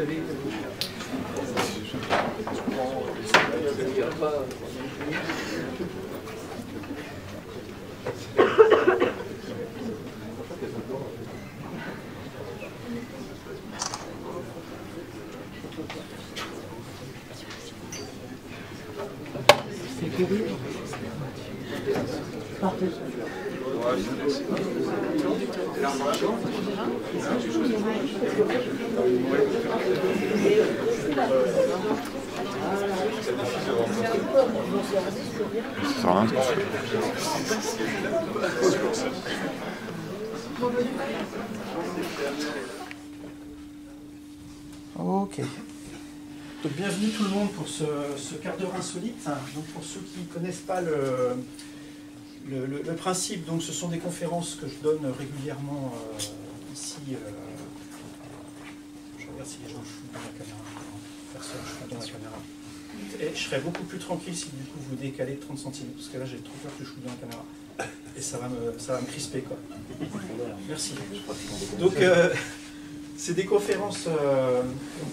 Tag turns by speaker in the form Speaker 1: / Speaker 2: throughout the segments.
Speaker 1: Ok. Bienvenue tout le monde pour ce, quart d'heure insolite. Donc pour ceux qui ne connaissent pas le, le, principe, donc ce sont des conférences que je donne régulièrement euh, ici. Euh, je regarde si les gens font dans la caméra. Personne ne dans la caméra. Et je serais beaucoup plus tranquille si du coup vous décalez de 30 cm, parce que là j'ai trop peur que je joue dans la caméra. Et ça va me, ça va me crisper quoi. Merci. Donc euh, c'est des conférences euh,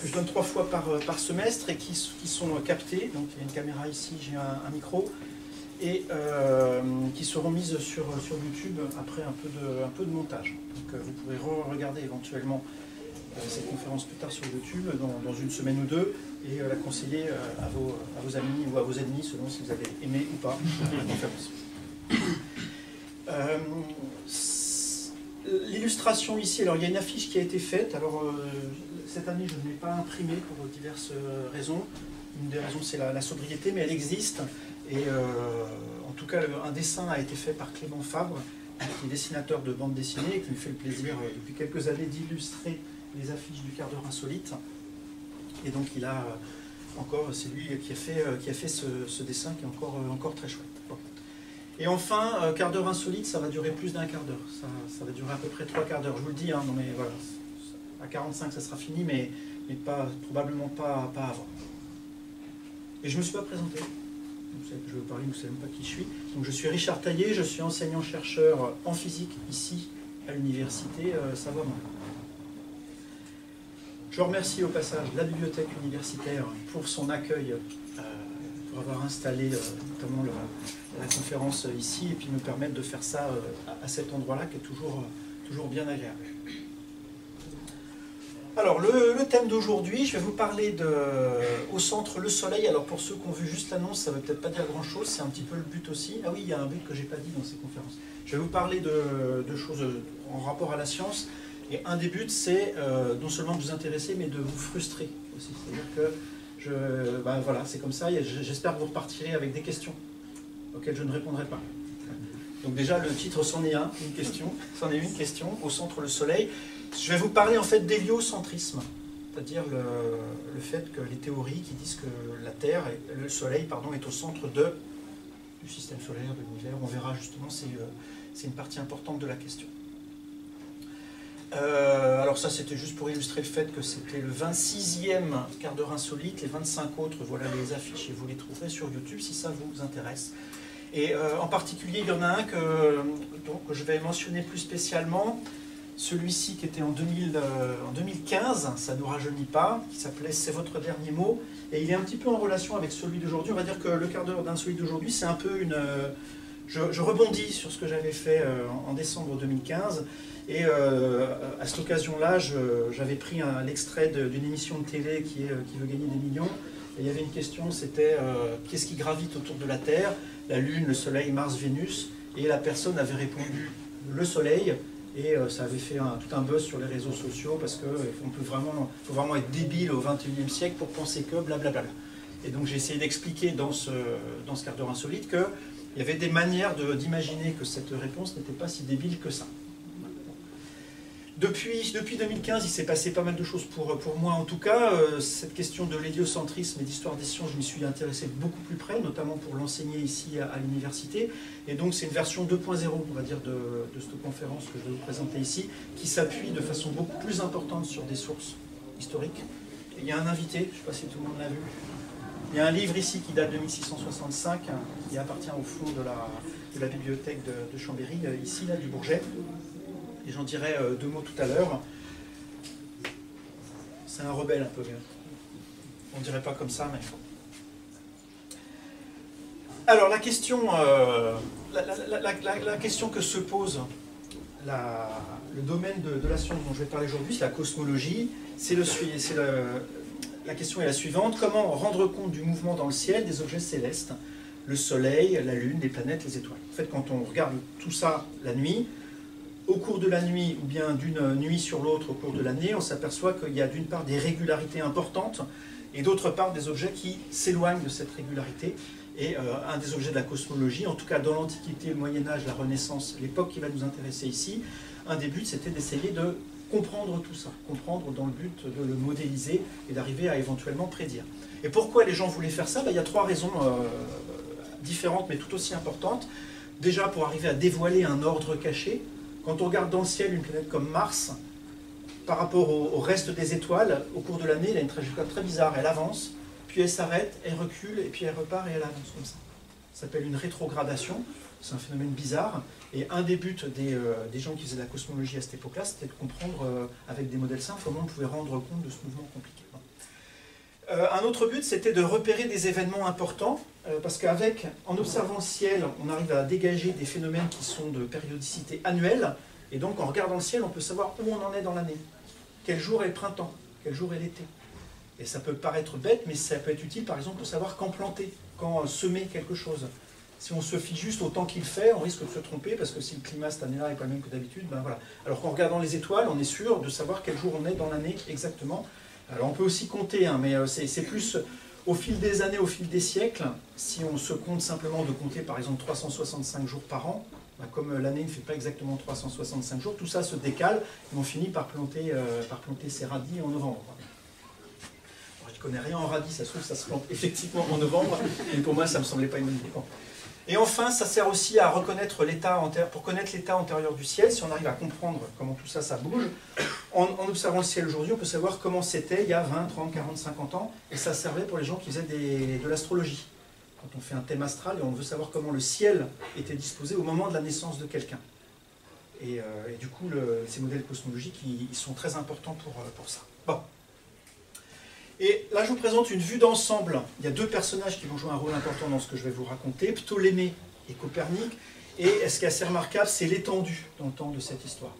Speaker 1: que je donne trois fois par, par semestre et qui, qui, sont captées. Donc il y a une caméra ici, j'ai un, micro. Et euh, qui seront mises sur, sur YouTube après un peu de, un peu de montage. Donc vous pourrez re-regarder éventuellement cette conférence plus tard sur YouTube dans, une semaine ou deux et la conseiller à vos, à vos amis ou à vos ennemis selon si vous avez aimé ou pas la conférence. Euh, l'illustration ici, alors il y a une affiche qui a été faite. Alors euh, cette année, je ne l'ai pas imprimée pour diverses euh, raisons. Une des raisons, c'est la, sobriété, mais elle existe. Et en tout cas, un dessin a été fait par Clément Fabre, qui est dessinateur de bande dessinée et qui me fait le plaisir depuis quelques années d'illustrer les affiches du quart d'heure insolite. Et donc il a encore, c'est lui qui a fait, ce, dessin qui est encore très chouette. Et enfin, euh, quart d'heure insolite, ça va durer plus d'un quart d'heure. Ça, va durer à peu près trois quarts d'heure. Je vous le dis, hein, non mais voilà, à 45 ça sera fini, mais, pas, probablement pas, avant. Et je ne me suis pas présenté. Vous je veux parler, vous ne savez même pas qui je suis. Donc je suis Richard Taillé, je suis enseignant-chercheur en physique ici à l'université euh, Savoie. Je remercie au passage la bibliothèque universitaire pour son accueil euh, pour avoir installé euh, notamment la conférence euh, ici et puis me permettre de faire ça euh, à cet endroit-là qui est toujours, toujours bien agréable. Alors, le, thème d'aujourd'hui, je vais vous parler de, au centre le soleil. Alors, pour ceux qui ont vu juste l'annonce, ça ne veut peut-être pas dire grand-chose, c'est un petit peu le but aussi. Ah oui, il y a un but que je n'ai pas dit dans ces conférences. Je vais vous parler de, choses en rapport à la science. Et un des buts, c'est non seulement de vous intéresser, mais de vous frustrer aussi. C'est-à-dire que ben voilà, c'est comme ça. J'espère que vous repartirez avec des questions auxquelles je ne répondrai pas. Donc déjà, le titre c'en est un, une question, est une question, au centre le soleil. Je vais vous parler en fait d'héliocentrisme, c'est-à-dire le, fait que les théories qui disent que la Terre, le soleil, pardon, est au centre de, du système solaire, de l'univers. On verra justement, c'est euh, une partie importante de la question. Euh, alors ça, c'était juste pour illustrer le fait que c'était le 26e quart d'heure insolite. Les 25 autres, voilà les affiches et vous les trouverez sur YouTube si ça vous intéresse. Et euh, en particulier, il y en a un que, je vais mentionner plus spécialement. Celui-ci qui était en, 2000, euh, en 2015, ça ne nous rajeunit pas, qui s'appelait C'est votre dernier mot. Et il est un petit peu en relation avec celui d'aujourd'hui. On va dire que le quart d'heure d'insolite d'aujourd'hui, c'est un peu une... Je, rebondis sur ce que j'avais fait en décembre 2015 et euh, à cette occasion-là, j'avais pris l'extrait d'une émission de télé qui, est, qui, veut gagner des millions. Et il y avait une question, c'était euh, qu'est-ce qui gravite autour de la Terre? La Lune, le Soleil, Mars, Vénus. Et la personne avait répondu le Soleil. Et euh, ça avait fait tout un buzz sur les réseaux sociaux parce qu'il faut vraiment, faut vraiment être débile au XXIe siècle pour penser que blablabla. Et donc j'ai essayé d'expliquer dans ce, dans ce quart d'heure insolite qu'il y avait des manières d'imaginer que cette réponse n'était pas si débile que ça. Depuis, depuis 2015, il s'est passé pas mal de choses pour, pour moi en tout cas. Euh, cette question de l'héliocentrisme et d'histoire des sciences, je m'y suis intéressé beaucoup plus près, notamment pour l'enseigner ici à, l'université. Et donc c'est une version 2.0, on va dire, de, de, cette conférence que je vais vous présenter ici, qui s'appuie de façon beaucoup plus importante sur des sources historiques. il y a un invité, je ne sais pas si tout le monde l'a vu. Il y a un livre ici qui date de 1665, hein, qui appartient au fond de la, de la bibliothèque de, Chambéry, euh, ici, là, du Bourget et j'en dirai euh, deux mots tout à l'heure. C'est un rebelle un peu. On dirait pas comme ça, mais. Alors la question, euh, la, question que se pose le domaine de, la science dont je vais parler aujourd'hui, c'est la cosmologie. C'est la question est la suivante comment rendre compte du mouvement dans le ciel des objets célestes, le Soleil, la Lune, les planètes, les étoiles. En fait, quand on regarde tout ça la nuit, au cours de la nuit ou bien d'une nuit sur l'autre au cours de l'année, on s'aperçoit qu'il y a d'une part des régularités importantes et d'autre part des objets qui s'éloignent de cette régularité. Et euh, un des objets de la cosmologie, en tout cas dans l'Antiquité, le Moyen Âge, la Renaissance, l'époque qui va nous intéresser ici, un des buts c'était d'essayer de comprendre tout ça, comprendre dans le but de le modéliser et d'arriver à éventuellement prédire. Et pourquoi les gens voulaient faire ça? Ben, Il y a trois raisons euh, différentes mais tout aussi importantes. Déjà pour arriver à dévoiler un ordre caché. Quand on regarde dans le ciel une planète comme Mars, par rapport au, reste des étoiles, au cours de l'année, elle a une trajectoire très bizarre. Elle avance, puis elle s'arrête, elle recule, et puis elle repart et elle avance comme ça. Ça s'appelle une rétrogradation. C'est un phénomène bizarre. Et un des buts des, euh, gens qui faisaient de la cosmologie à cette époque-là, c'était de comprendre euh, avec des modèles simples comment on pouvait rendre compte de ce mouvement compliqué. Euh, un autre but, c'était de repérer des événements importants, parce qu'avec, en observant le ciel, on arrive à dégager des phénomènes qui sont de périodicité annuelle, et donc en regardant le ciel, on peut savoir où on en est dans l'année. Quel jour est le printemps, quel jour est l'été? Et ça peut paraître bête, mais ça peut être utile par exemple pour savoir quand planter, quand semer quelque chose. Si on se fie juste au temps qu'il fait, on risque de se tromper parce que si le climat cette année-là n'est pas le même que d'habitude, ben voilà. Alors qu'en regardant les étoiles, on est sûr de savoir quel jour on est dans l'année exactement. Alors on peut aussi compter, hein, mais euh, c'est plus au fil des années, au fil des siècles, si on se compte simplement de compter par exemple 365 jours par an, ben comme l'année ne fait pas exactement 365 jours, tout ça se décale et on finit par planter, euh, par planter ses radis en novembre connais rien en radis, ça se trouve, ça se plante effectivement en novembre, et pour moi, ça ne me semblait pas une bonne idée. Et enfin, ça sert aussi à reconnaître l'état pour connaître l'état antérieur du ciel, si on arrive à comprendre comment tout ça, ça bouge. En, observant le ciel aujourd'hui, on peut savoir comment c'était il y a 20, 30, 40, 50 ans, et ça servait pour les gens qui faisaient de l'astrologie. Quand on fait un thème astral et on veut savoir comment le ciel était disposé au moment de la naissance de quelqu'un. Et, euh, du coup, ces modèles cosmologiques, ils, sont très importants pour, euh, pour ça. Bon. Et là, je vous présente une vue d'ensemble. Il y a deux personnages qui vont jouer un rôle important dans ce que je vais vous raconter, Ptolémée et Copernic. Et ce qui est assez remarquable, c'est l'étendue dans le temps de cette histoire.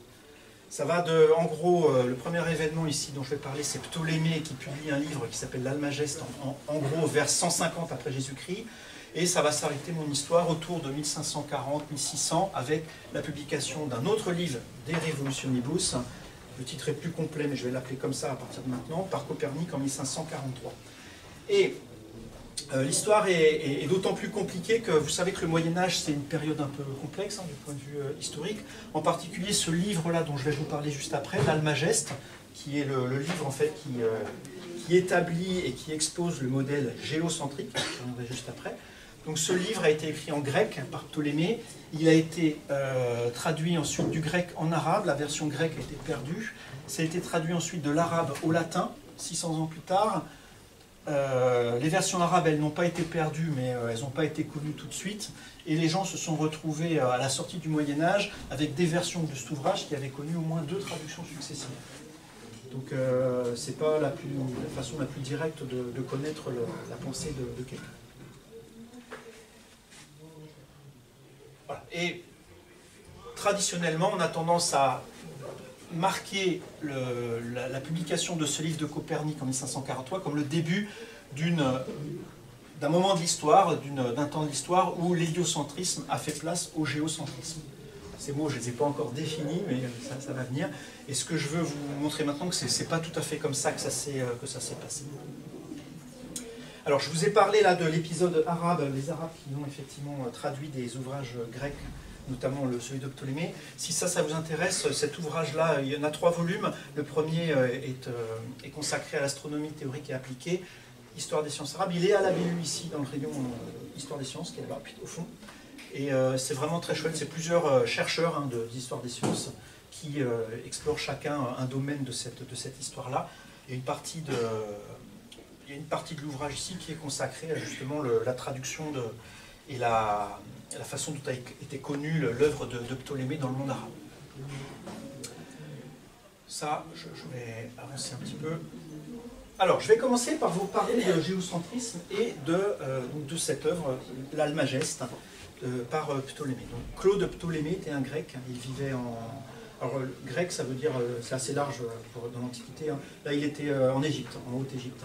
Speaker 1: Ça va de, en gros, euh, le premier événement ici dont je vais parler, c'est Ptolémée qui publie un livre qui s'appelle l'Almageste, en, gros vers 150 après Jésus-Christ. Et ça va s'arrêter mon histoire autour de 1540-1600 avec la publication d'un autre livre, De Revolutionibus, le titre est plus complet, mais je vais l'appeler comme ça à partir de maintenant, par Copernic en 1543. Et euh, l'histoire est, d'autant plus compliquée que vous savez que le Moyen Âge, c'est une période un peu complexe hein, du point de vue euh, historique. En particulier ce livre-là dont je vais vous parler juste après, l'Almageste, qui est le, livre en fait qui, euh, qui, établit et qui expose le modèle géocentrique, je reviendrai juste après. Donc ce livre a été écrit en grec par Ptolémée, il a été euh, traduit ensuite du grec en arabe, la version grecque a été perdue, ça a été traduit ensuite de l'arabe au latin, 600 ans plus tard. Euh, les versions arabes, elles n'ont pas été perdues, mais euh, elles n'ont pas été connues tout de suite. Et les gens se sont retrouvés à la sortie du Moyen Âge avec des versions de cet ouvrage qui avaient connu au moins deux traductions successives. Donc ce n'est pas la, façon la plus directe de, connaître la pensée de quelqu'un. Et traditionnellement, on a tendance à marquer la, publication de ce livre de Copernic en 1543 comme le début d'un moment de l'histoire, d'un temps de l'histoire où l'héliocentrisme a fait place au géocentrisme. Ces mots, je ne les ai pas encore définis, mais ça, va venir. Et ce que je veux vous montrer maintenant, que ce n'est pas tout à fait comme ça que ça s'est passé. Alors, je vous ai parlé là de l'épisode arabe, les Arabes qui ont effectivement euh, traduit des ouvrages grecs, notamment celui de Ptolémée. Si ça, ça vous intéresse, cet ouvrage-là, il y en a trois volumes. Le premier euh, est, euh, consacré à l'astronomie théorique et appliquée, Histoire des sciences arabes. Il est à la BU ici, dans le rayon Histoire des sciences, qui est là, au fond. Et c'est vraiment très chouette. C'est plusieurs chercheurs hein, d'histoire des sciences qui explorent chacun un domaine de cette, de cette histoire-là. Et une partie de il y a une partie de l'ouvrage ici qui est consacrée à justement la traduction et la, façon dont a été connue l'œuvre de, Ptolémée dans le monde arabe. ça, je, vais avancer un petit peu. Alors, je vais commencer par vous parler de géocentrisme et de, euh, cette œuvre, l'Almageste, par Ptolémée. Donc, Claude Ptolémée était un grec, il vivait en... Alors, grec, ça veut dire, c'est assez large dans l'Antiquité. Hein. Là, il était en Égypte, en Haute-Égypte.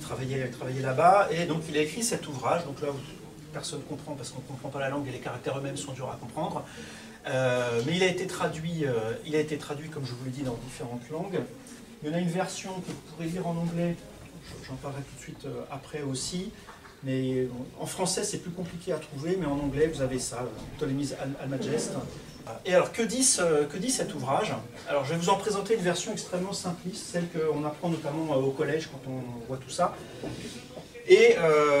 Speaker 1: Il travaillait, travaillait là-bas, et donc il a écrit cet ouvrage. Donc là, personne ne comprend parce qu'on ne comprend pas la langue et les caractères eux-mêmes sont durs à comprendre. Euh, mais il a, été traduit, euh, il a été traduit, comme je vous l'ai dit, dans différentes langues. Il y en a une version que vous pourrez lire en anglais, j'en parlerai tout de suite euh, après aussi. Mais en français, c'est plus compliqué à trouver, mais en anglais, vous avez ça, Ptolemy's Almagest. Et alors, que dit, que dit cet ouvrage? Alors, je vais vous en présenter une version extrêmement simpliste, celle qu'on apprend notamment au collège quand on voit tout ça. Et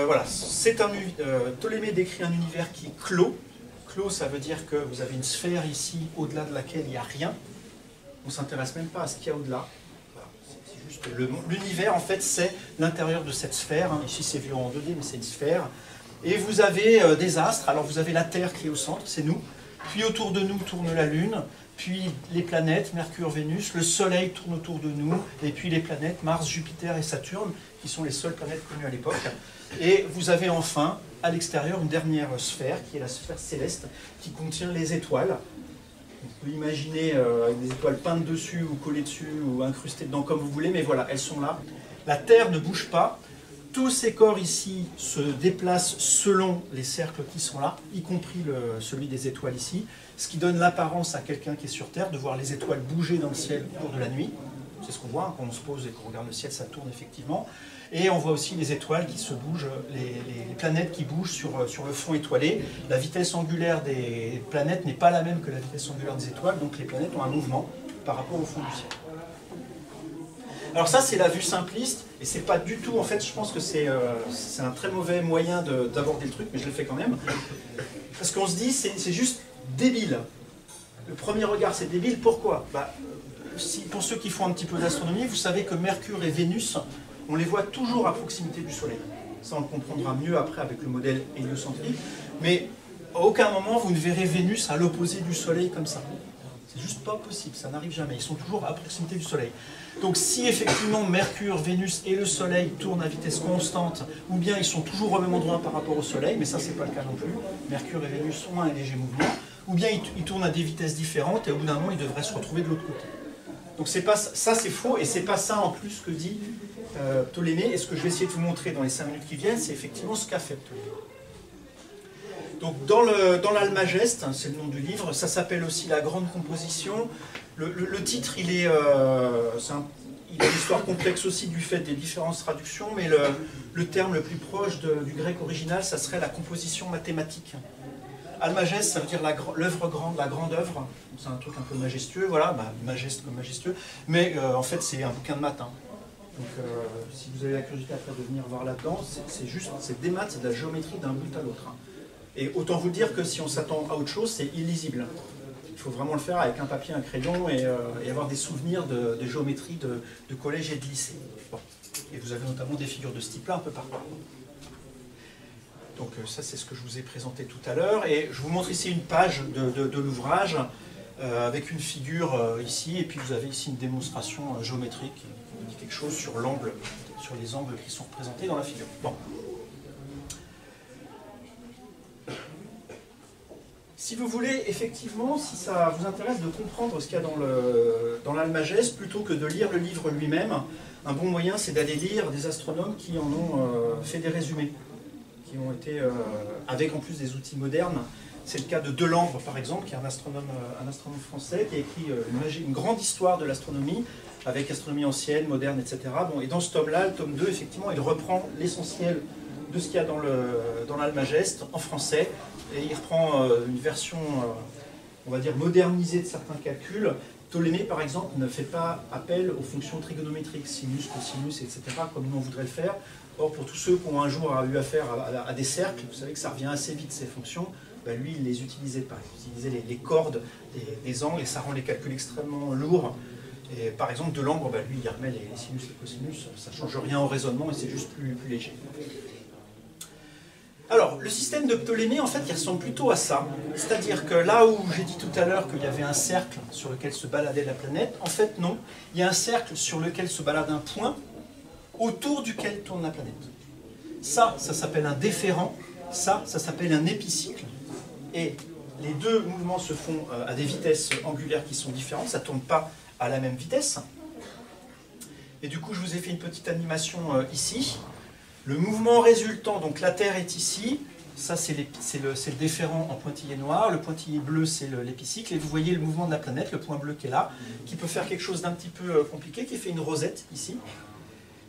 Speaker 1: voilà, c'est un, Ptolémée décrit un univers qui est clos, Clos, ça veut dire que vous avez une sphère ici, au-delà de laquelle il n'y a rien. On ne s'intéresse même pas à ce qu'il y a au-delà. L'univers, en fait, c'est l'intérieur de cette sphère. Hein. Ici, c'est vu en 2D, mais c'est une sphère. Et vous avez euh, des astres. Alors, vous avez la Terre qui est au centre, c'est nous. Puis, autour de nous tourne la Lune. Puis, les planètes, Mercure, Vénus. Le Soleil tourne autour de nous. Et puis, les planètes, Mars, Jupiter et Saturne, qui sont les seules planètes connues à l'époque. Et vous avez enfin, à l'extérieur, une dernière sphère, qui est la sphère céleste, qui contient les étoiles. Vous pouvez imaginer euh, des étoiles peintes dessus, ou collées dessus, ou incrustées dedans, comme vous voulez, mais voilà, elles sont là. La Terre ne bouge pas. Tous ces corps ici se déplacent selon les cercles qui sont là, y compris celui des étoiles ici, ce qui donne l'apparence à quelqu'un qui est sur Terre de voir les étoiles bouger dans le ciel au cours de la nuit. C'est ce qu'on voit, hein, quand on se pose et qu'on regarde le ciel, ça tourne effectivement. Et on voit aussi les étoiles qui se bougent, les, planètes qui bougent sur, sur, le fond étoilé. La vitesse angulaire des planètes n'est pas la même que la vitesse angulaire des étoiles, donc les planètes ont un mouvement par rapport au fond du ciel. Alors ça, c'est la vue simpliste, et c'est pas du tout, en fait, je pense que c'est euh, un très mauvais moyen d'aborder le truc, mais je le fais quand même. Parce qu'on se dit, c'est juste débile. Le premier regard, c'est débile, pourquoi? Bah, Pour ceux qui font un petit peu d'astronomie, vous savez que Mercure et Vénus on les voit toujours à proximité du Soleil. Ça, on le comprendra mieux après avec le modèle héliocentrique. Mais à aucun moment, vous ne verrez Vénus à l'opposé du Soleil comme ça. C'est juste pas possible, ça n'arrive jamais. Ils sont toujours à proximité du Soleil. Donc si effectivement Mercure, Vénus et le Soleil tournent à vitesse constante, ou bien ils sont toujours au même endroit par rapport au Soleil, mais ça c'est pas le cas non plus, Mercure et Vénus ont un léger mouvement, ou bien ils tournent à des vitesses différentes et au bout d'un moment ils devraient se retrouver de l'autre côté. Donc pas, ça c'est faux et c'est pas ça en plus que dit euh, Ptolémée. Et ce que je vais essayer de vous montrer dans les 5 minutes qui viennent, c'est effectivement ce qu'a fait Ptolémée. Donc dans l'Almageste, dans c'est le nom du livre, ça s'appelle aussi la grande composition. Le, titre, il est, euh, a une histoire complexe aussi du fait des différentes traductions, mais le, terme le plus proche du grec original, ça serait la composition mathématique. Almageste, ça veut dire l'œuvre grande, la grande œuvre. C'est un truc un peu majestueux, voilà, bah, comme majestueux. Mais euh, en fait, c'est un bouquin de maths. Hein. Donc, euh, si vous avez la curiosité après de venir voir là-dedans, c'est juste, c'est des maths, c'est de la géométrie d'un bout à l'autre. Hein. Et autant vous dire que si on s'attend à autre chose, c'est illisible. Il faut vraiment le faire avec un papier, un crayon et, euh, avoir des souvenirs de, géométrie de, collège et de lycée. Et vous avez notamment des figures de ce type-là un peu partout. Donc euh, ça, c'est ce que je vous ai présenté tout à l'heure. Et je vous montre ici une page de, l'ouvrage avec une figure ici, et puis vous avez ici une démonstration géométrique quelque chose sur l'angle, sur les angles qui sont représentés dans la figure. Bon. Si vous voulez, effectivement, si ça vous intéresse de comprendre ce qu'il y a dans l'Almageste, plutôt que de lire le livre lui-même, un bon moyen, c'est d'aller lire des astronomes qui en ont euh, fait des résumés, qui ont été, euh, avec en plus des outils modernes. C'est le cas de Delambre, par exemple, qui est un astronome, euh, un astronome français, qui a écrit une, une grande histoire de l'astronomie, avec astronomie ancienne, moderne, etc. Bon, et dans ce tome-là, le tome 2, effectivement, il reprend l'essentiel de ce qu'il y a dans l'Almageste dans en français, et il reprend euh, une version, euh, on va dire, modernisée de certains calculs. Ptolémée, par exemple, ne fait pas appel aux fonctions trigonométriques, sinus, cosinus, etc., comme nous on voudrait le faire. Or, pour tous ceux qui ont un jour eu affaire à, des cercles, vous savez que ça revient assez vite, ces fonctions, ben, lui, il les utilisait pas. Il utilisait les, cordes des, angles, et ça rend les calculs extrêmement lourds. Et par exemple, de l'angle, bah, lui, il remet les, sinus, les cosinus, ça ne change rien au raisonnement et c'est juste plus, léger. Alors, le système de Ptolémée, en fait, il ressemble plutôt à ça. C'est-à-dire que là où j'ai dit tout à l'heure qu'il y avait un cercle sur lequel se baladait la planète, en fait, non. Il y a un cercle sur lequel se balade un point autour duquel tourne la planète. Ça, ça s'appelle un déférent. Ça, ça s'appelle un épicycle. Et les deux mouvements se font euh, à des vitesses angulaires qui sont différentes. Ça ne tourne pas à la même vitesse. Et du coup, je vous ai fait une petite animation euh, ici. Le mouvement résultant, donc la Terre est ici, ça c'est le, le, déférent en pointillé noir, le pointillé bleu c'est l'épicycle, et vous voyez le mouvement de la planète, le point bleu qui est là, qui peut faire quelque chose d'un petit peu euh, compliqué, qui fait une rosette ici.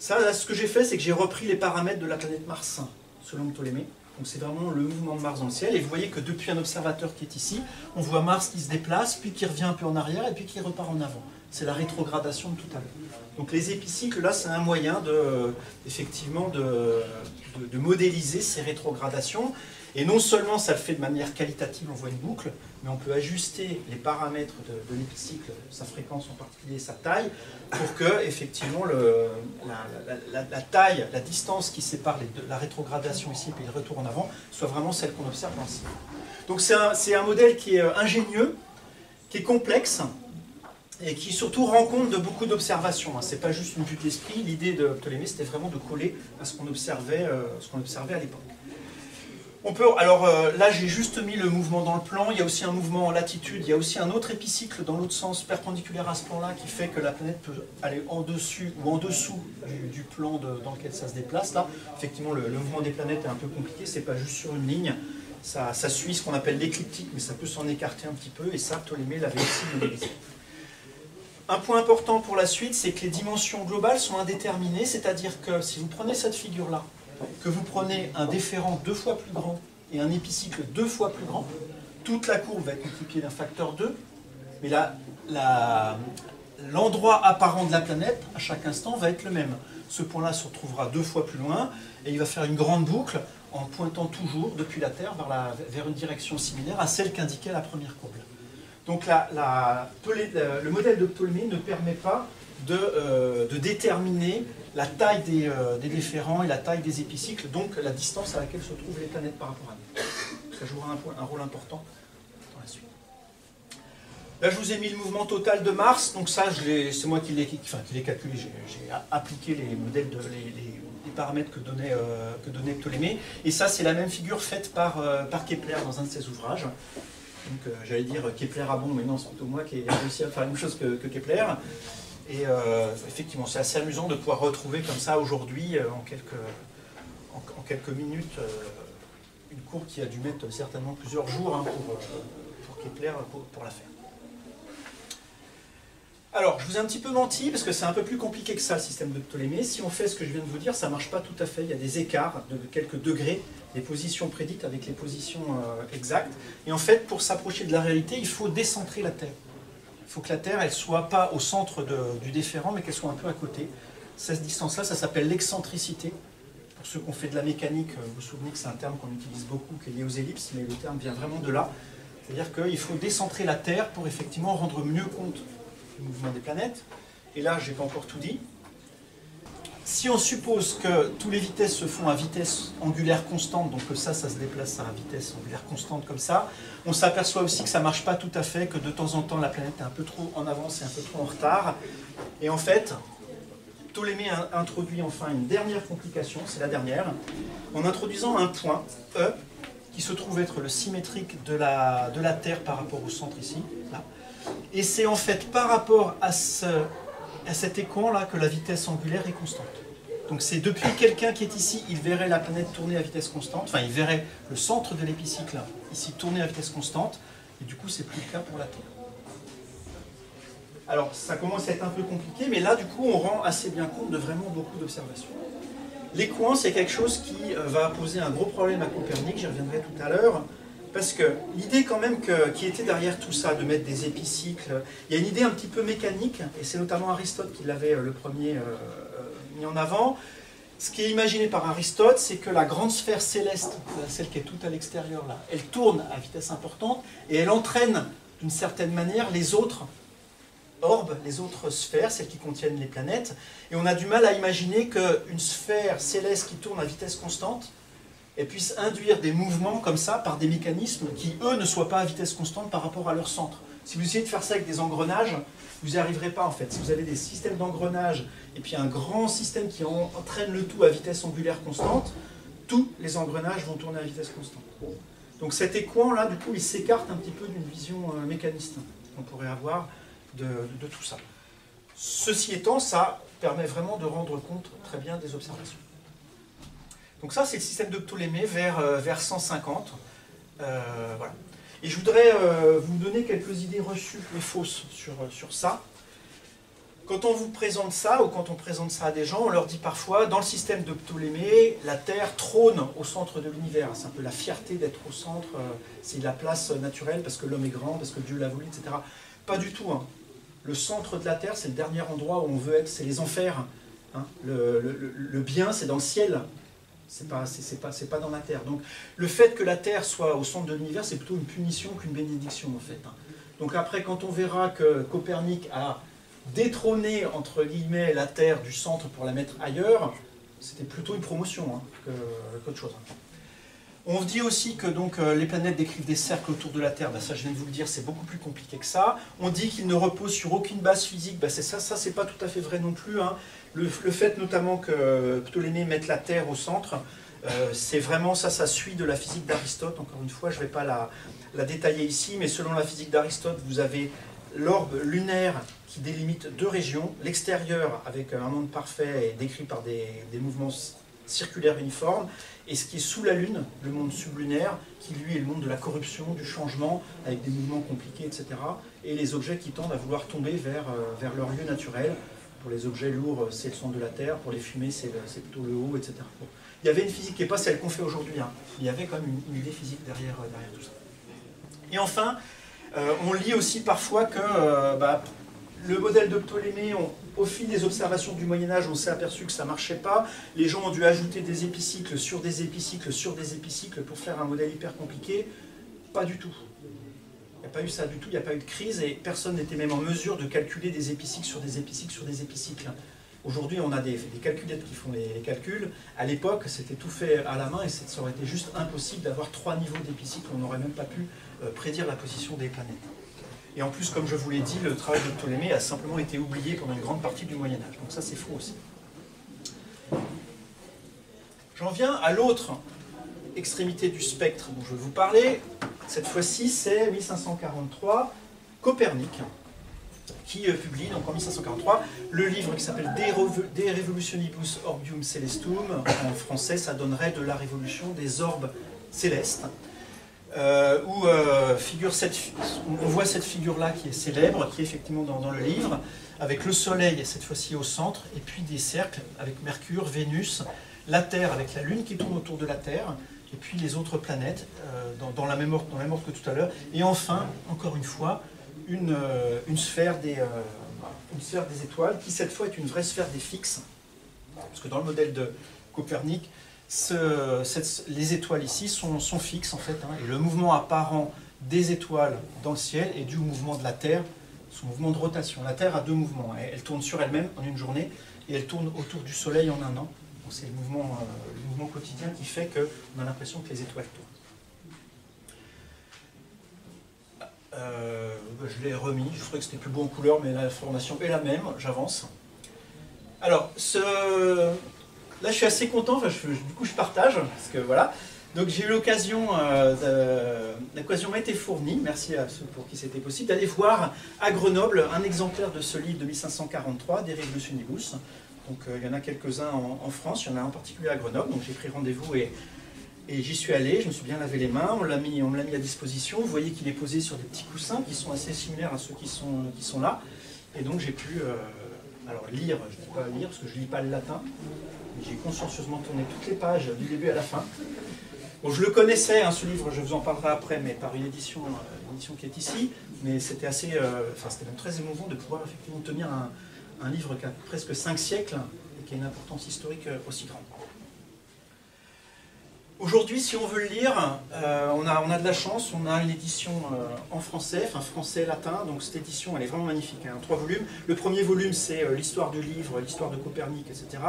Speaker 1: Ça, ce que j'ai fait, c'est que j'ai repris les paramètres de la planète Mars, selon Ptolémée. Donc c'est vraiment le mouvement de Mars dans le ciel, et vous voyez que depuis un observateur qui est ici, on voit Mars qui se déplace, puis qui revient un peu en arrière, et puis qui repart en avant. C'est la rétrogradation de tout à l'heure. Donc les épicycles, là, c'est un moyen de, effectivement de, modéliser ces rétrogradations. Et non seulement ça le fait de manière qualitative, on voit une boucle, mais on peut ajuster les paramètres de, l'épicycle, sa fréquence en particulier, sa taille, pour que effectivement la, taille, la distance qui sépare la rétrogradation ici et le retour en avant soit vraiment celle qu'on observe dans le ciel. Donc c'est un, modèle qui est euh, ingénieux, qui est complexe, et qui surtout rend compte de beaucoup d'observations. Hein. Ce n'est pas juste une vue de l'esprit, l'idée de Ptolémée c'était vraiment de coller à ce qu'on observait, euh, ce observait à l'époque. On peut, alors euh, là j'ai juste mis le mouvement dans le plan, il y a aussi un mouvement en latitude, il y a aussi un autre épicycle dans l'autre sens perpendiculaire à ce plan-là qui fait que la planète peut aller en dessus ou en dessous du, plan dans lequel ça se déplace. Là, effectivement le, mouvement des planètes est un peu compliqué, c'est pas juste sur une ligne, ça, ça suit ce qu'on appelle l'écliptique, mais ça peut s'en écarter un petit peu, et ça Ptolémée l'avait aussi modélisé. Un point important pour la suite, c'est que les dimensions globales sont indéterminées, c'est-à-dire que si vous prenez cette figure-là, que vous prenez un déférent deux fois plus grand et un épicycle deux fois plus grand, toute la courbe va être multipliée d'un facteur 2, mais l'endroit apparent de la planète, à chaque instant, va être le même. Ce point-là se retrouvera deux fois plus loin, et il va faire une grande boucle en pointant toujours depuis la Terre vers, vers une direction similaire à celle qu'indiquait la première courbe. Donc le modèle de Ptolémée ne permet pas de, euh, déterminer la taille euh, des, déférents et la taille des épicycles, donc la distance à laquelle se trouvent les planètes par rapport à nous. Ça jouera un, rôle important dans la suite. Là, je vous ai mis le mouvement total de Mars, donc ça, c'est moi qui l'ai calculé, j'ai appliqué les modèles, de, les, paramètres que donnait, euh, que donnait Ptolémée, et ça, c'est la même figure faite par, par Kepler dans un de ses ouvrages. Donc euh, j'allais dire Kepler a bon, mais non, c'est plutôt moi qui ai réussi à faire la même chose que, Kepler. Et euh, effectivement, c'est assez amusant de pouvoir retrouver comme ça aujourd'hui, euh, en, quelques, minutes, une courbe qui a dû mettre certainement plusieurs jours hein, pour, Kepler pour, la faire. Alors, je vous ai un petit peu menti, parce que c'est un peu plus compliqué que ça, le système de Ptolémée. Si on fait ce que je viens de vous dire, ça ne marche pas tout à fait. Il y a des écarts de quelques degrés les positions prédites avec les positions euh, exactes. Et en fait, pour s'approcher de la réalité, il faut décentrer la Terre. Faut que la Terre, elle soit pas au centre du déférent, mais qu'elle soit un peu à côté. Cette distance-là, ça s'appelle l'excentricité. Pour ceux qui ont fait de la mécanique, euh, vous vous souvenez que c'est un terme qu'on utilise beaucoup, qui est lié aux ellipses, mais le terme vient vraiment de là. C'est-à-dire qu'il faut décentrer la Terre pour effectivement rendre mieux compte du mouvement des planètes. Et là, je n'ai pas encore tout dit, si on suppose que toutes les vitesses se font à vitesse angulaire constante, donc que ça, ça se déplace à vitesse angulaire constante comme ça, on s'aperçoit aussi que ça ne marche pas tout à fait, que de temps en temps la planète est un peu trop en avance et un peu trop en retard. Et en fait, Ptolémée introduit enfin une dernière complication, c'est la dernière, en introduisant un point, E, qui se trouve être le symétrique de la, de la Terre par rapport au centre ici. Là. Et c'est en fait par rapport à ce à cet écran-là que la vitesse angulaire est constante. Donc c'est depuis quelqu'un qui est ici, il verrait la planète tourner à vitesse constante, enfin il verrait le centre de l'épicycle ici tourner à vitesse constante, et du coup c'est plus le cas pour la Terre. Alors ça commence à être un peu compliqué, mais là du coup on rend assez bien compte de vraiment beaucoup d'observations. Les coins c'est quelque chose qui euh, va poser un gros problème à Copernic, j'y reviendrai tout à l'heure. Parce que l'idée quand même qui était derrière tout ça, de mettre des épicycles, il y a une idée un petit peu mécanique, et c'est notamment Aristote qui l'avait euh, le premier euh, euh, mis en avant. Ce qui est imaginé par Aristote, c'est que la grande sphère céleste, celle qui est toute à l'extérieur là, elle tourne à vitesse importante et elle entraîne d'une certaine manière les autres orbes, les autres sphères, celles qui contiennent les planètes. Et on a du mal à imaginer qu'une sphère céleste qui tourne à vitesse constante et puisse induire des mouvements comme ça par des mécanismes qui, eux, ne soient pas à vitesse constante par rapport à leur centre. Si vous essayez de faire ça avec des engrenages, vous n'y arriverez pas en fait. Si vous avez des systèmes d'engrenages et puis un grand système qui entraîne le tout à vitesse angulaire constante, tous les engrenages vont tourner à vitesse constante. Donc cet écoin là, du coup, il s'écarte un petit peu d'une vision euh, mécaniste qu'on pourrait avoir de, tout ça. Ceci étant, ça permet vraiment de rendre compte très bien des observations. Donc ça, c'est le système de Ptolémée vers, euh, vers 150. Euh, voilà. Et je voudrais euh, vous donner quelques idées reçues et fausses sur, sur ça. Quand on vous présente ça, ou quand on présente ça à des gens, on leur dit parfois, dans le système de Ptolémée, la Terre trône au centre de l'univers. C'est un peu la fierté d'être au centre, c'est la place naturelle parce que l'homme est grand, parce que Dieu l'a voulu, etc. Pas du tout. Hein. Le centre de la Terre, c'est le dernier endroit où on veut être, c'est les enfers. Hein. Le, le bien, c'est dans le ciel. C'est pas, c'est, pas, c'est pas dans la Terre. Donc le fait que la Terre soit au centre de l'univers, c'est plutôt une punition qu'une bénédiction en fait. Hein. Donc après, quand on verra que Copernic a détrôné entre guillemets la Terre du centre pour la mettre ailleurs, c'était plutôt une promotion hein, qu'autre chose. Hein. On dit aussi que donc, euh, les planètes décrivent des cercles autour de la Terre. Ben, ça, je viens de vous le dire, c'est beaucoup plus compliqué que ça. On dit qu'ils ne reposent sur aucune base physique. Ben, c'est ça, ça c'est pas tout à fait vrai non plus. Le, fait notamment que Ptolémée mette la Terre au centre, euh, c'est vraiment ça, ça suit de la physique d'Aristote. Encore une fois, je ne vais pas la, détailler ici, mais selon la physique d'Aristote, vous avez l'orbe lunaire qui délimite deux régions, l'extérieur avec un monde parfait et décrit par des, mouvements circulaires uniformes, et ce qui est sous la Lune, le monde sublunaire, qui lui est le monde de la corruption, du changement, avec des mouvements compliqués, etc., et les objets qui tendent à vouloir tomber vers, euh, vers leur lieu naturel, pour les objets lourds, c'est le centre de la Terre. Pour les fumées, c'est plutôt le haut, etc. Il y avait une physique qui n'est pas celle qu'on fait aujourd'hui. Hein. Il y avait quand même une, idée physique derrière, euh, derrière, tout ça. Et enfin, euh, on lit aussi parfois que euh, bah, le modèle de Ptolémée, au fil des observations du Moyen-Âge, on s'est aperçu que ça ne marchait pas. Les gens ont dû ajouter des épicycles sur des épicycles sur des épicycles pour faire un modèle hyper compliqué. Pas du tout. Pas eu ça du tout, il n'y a pas eu de crise et personne n'était même en mesure de calculer des épicycles sur des épicycles sur des épicycles. Aujourd'hui, on a des, calculettes qui font les, calculs. À l'époque, c'était tout fait à la main et ça aurait été juste impossible d'avoir trois niveaux d'épicycles. On n'aurait même pas pu euh, prédire la position des planètes. Et en plus, comme je vous l'ai dit, le travail de Ptolémée a simplement été oublié pendant une grande partie du Moyen Âge. Donc ça, c'est faux aussi. J'en viens à l'autre extrémité du spectre dont je vais vous parler, cette fois-ci, c'est 1543, Copernic, qui euh, publie donc en 1543 le livre qui s'appelle De Revolutionibus Orbium Celestum. En français, ça donnerait de la révolution des orbes célestes. Euh, où euh, figure cette, on voit cette figure-là qui est célèbre, qui est effectivement dans, dans, le livre, avec le Soleil cette fois-ci au centre, et puis des cercles avec Mercure, Vénus, la Terre avec la Lune qui tourne autour de la Terre, et puis les autres planètes, euh, dans, la même ordre, dans la même que tout à l'heure. Et enfin, encore une fois, une, euh, une, sphère des, euh, une sphère des étoiles, qui cette fois est une vraie sphère des fixes. Parce que dans le modèle de Copernic, les étoiles ici sont, sont fixes en fait, hein, et le mouvement apparent des étoiles dans le ciel est dû au mouvement de la Terre, son mouvement de rotation. La Terre a deux mouvements, elle tourne sur elle-même en une journée, et elle tourne autour du Soleil en un an c'est le mouvement, euh, le mouvement quotidien qui fait qu'on a l'impression que les étoiles tournent. Euh, je l'ai remis, je trouvais que c'était plus beau en couleur, mais la formation est la même, j'avance. Alors, là je suis assez content, du coup je partage, parce que voilà. Donc j'ai eu l'occasion, euh, l'occasion m'a été fournie, merci à ceux pour qui c'était possible, d'aller voir à Grenoble un exemplaire de ce livre de 1543, des Revolutionibus, donc euh, il y en a quelques-uns en, France, il y en a en particulier à Grenoble. Donc j'ai pris rendez-vous et, j'y suis allé, je me suis bien lavé les mains, on, l'a mis, on l'a mis à disposition. Vous voyez qu'il est posé sur des petits coussins qui sont assez similaires à ceux qui sont, qui sont là. Et donc j'ai pu euh, alors lire, je ne dis pas lire parce que je ne lis pas le latin, mais j'ai consciencieusement tourné toutes les pages du début à la fin. Bon, je le connaissais, hein, ce livre, je vous en parlerai après, mais par une édition, euh, édition qui est ici. Mais c'était assez, enfin c'était même très émouvant de pouvoir effectivement tenir un, un livre qui a presque cinq siècles et qui a une importance historique euh, aussi grande. Aujourd'hui, si on veut le lire, euh, on, a, de la chance, on a une édition euh, en français, enfin français-latin, donc cette édition elle est vraiment magnifique, hein, trois volumes. Le premier volume c'est l'histoire du livre, l'histoire de Copernic, etc.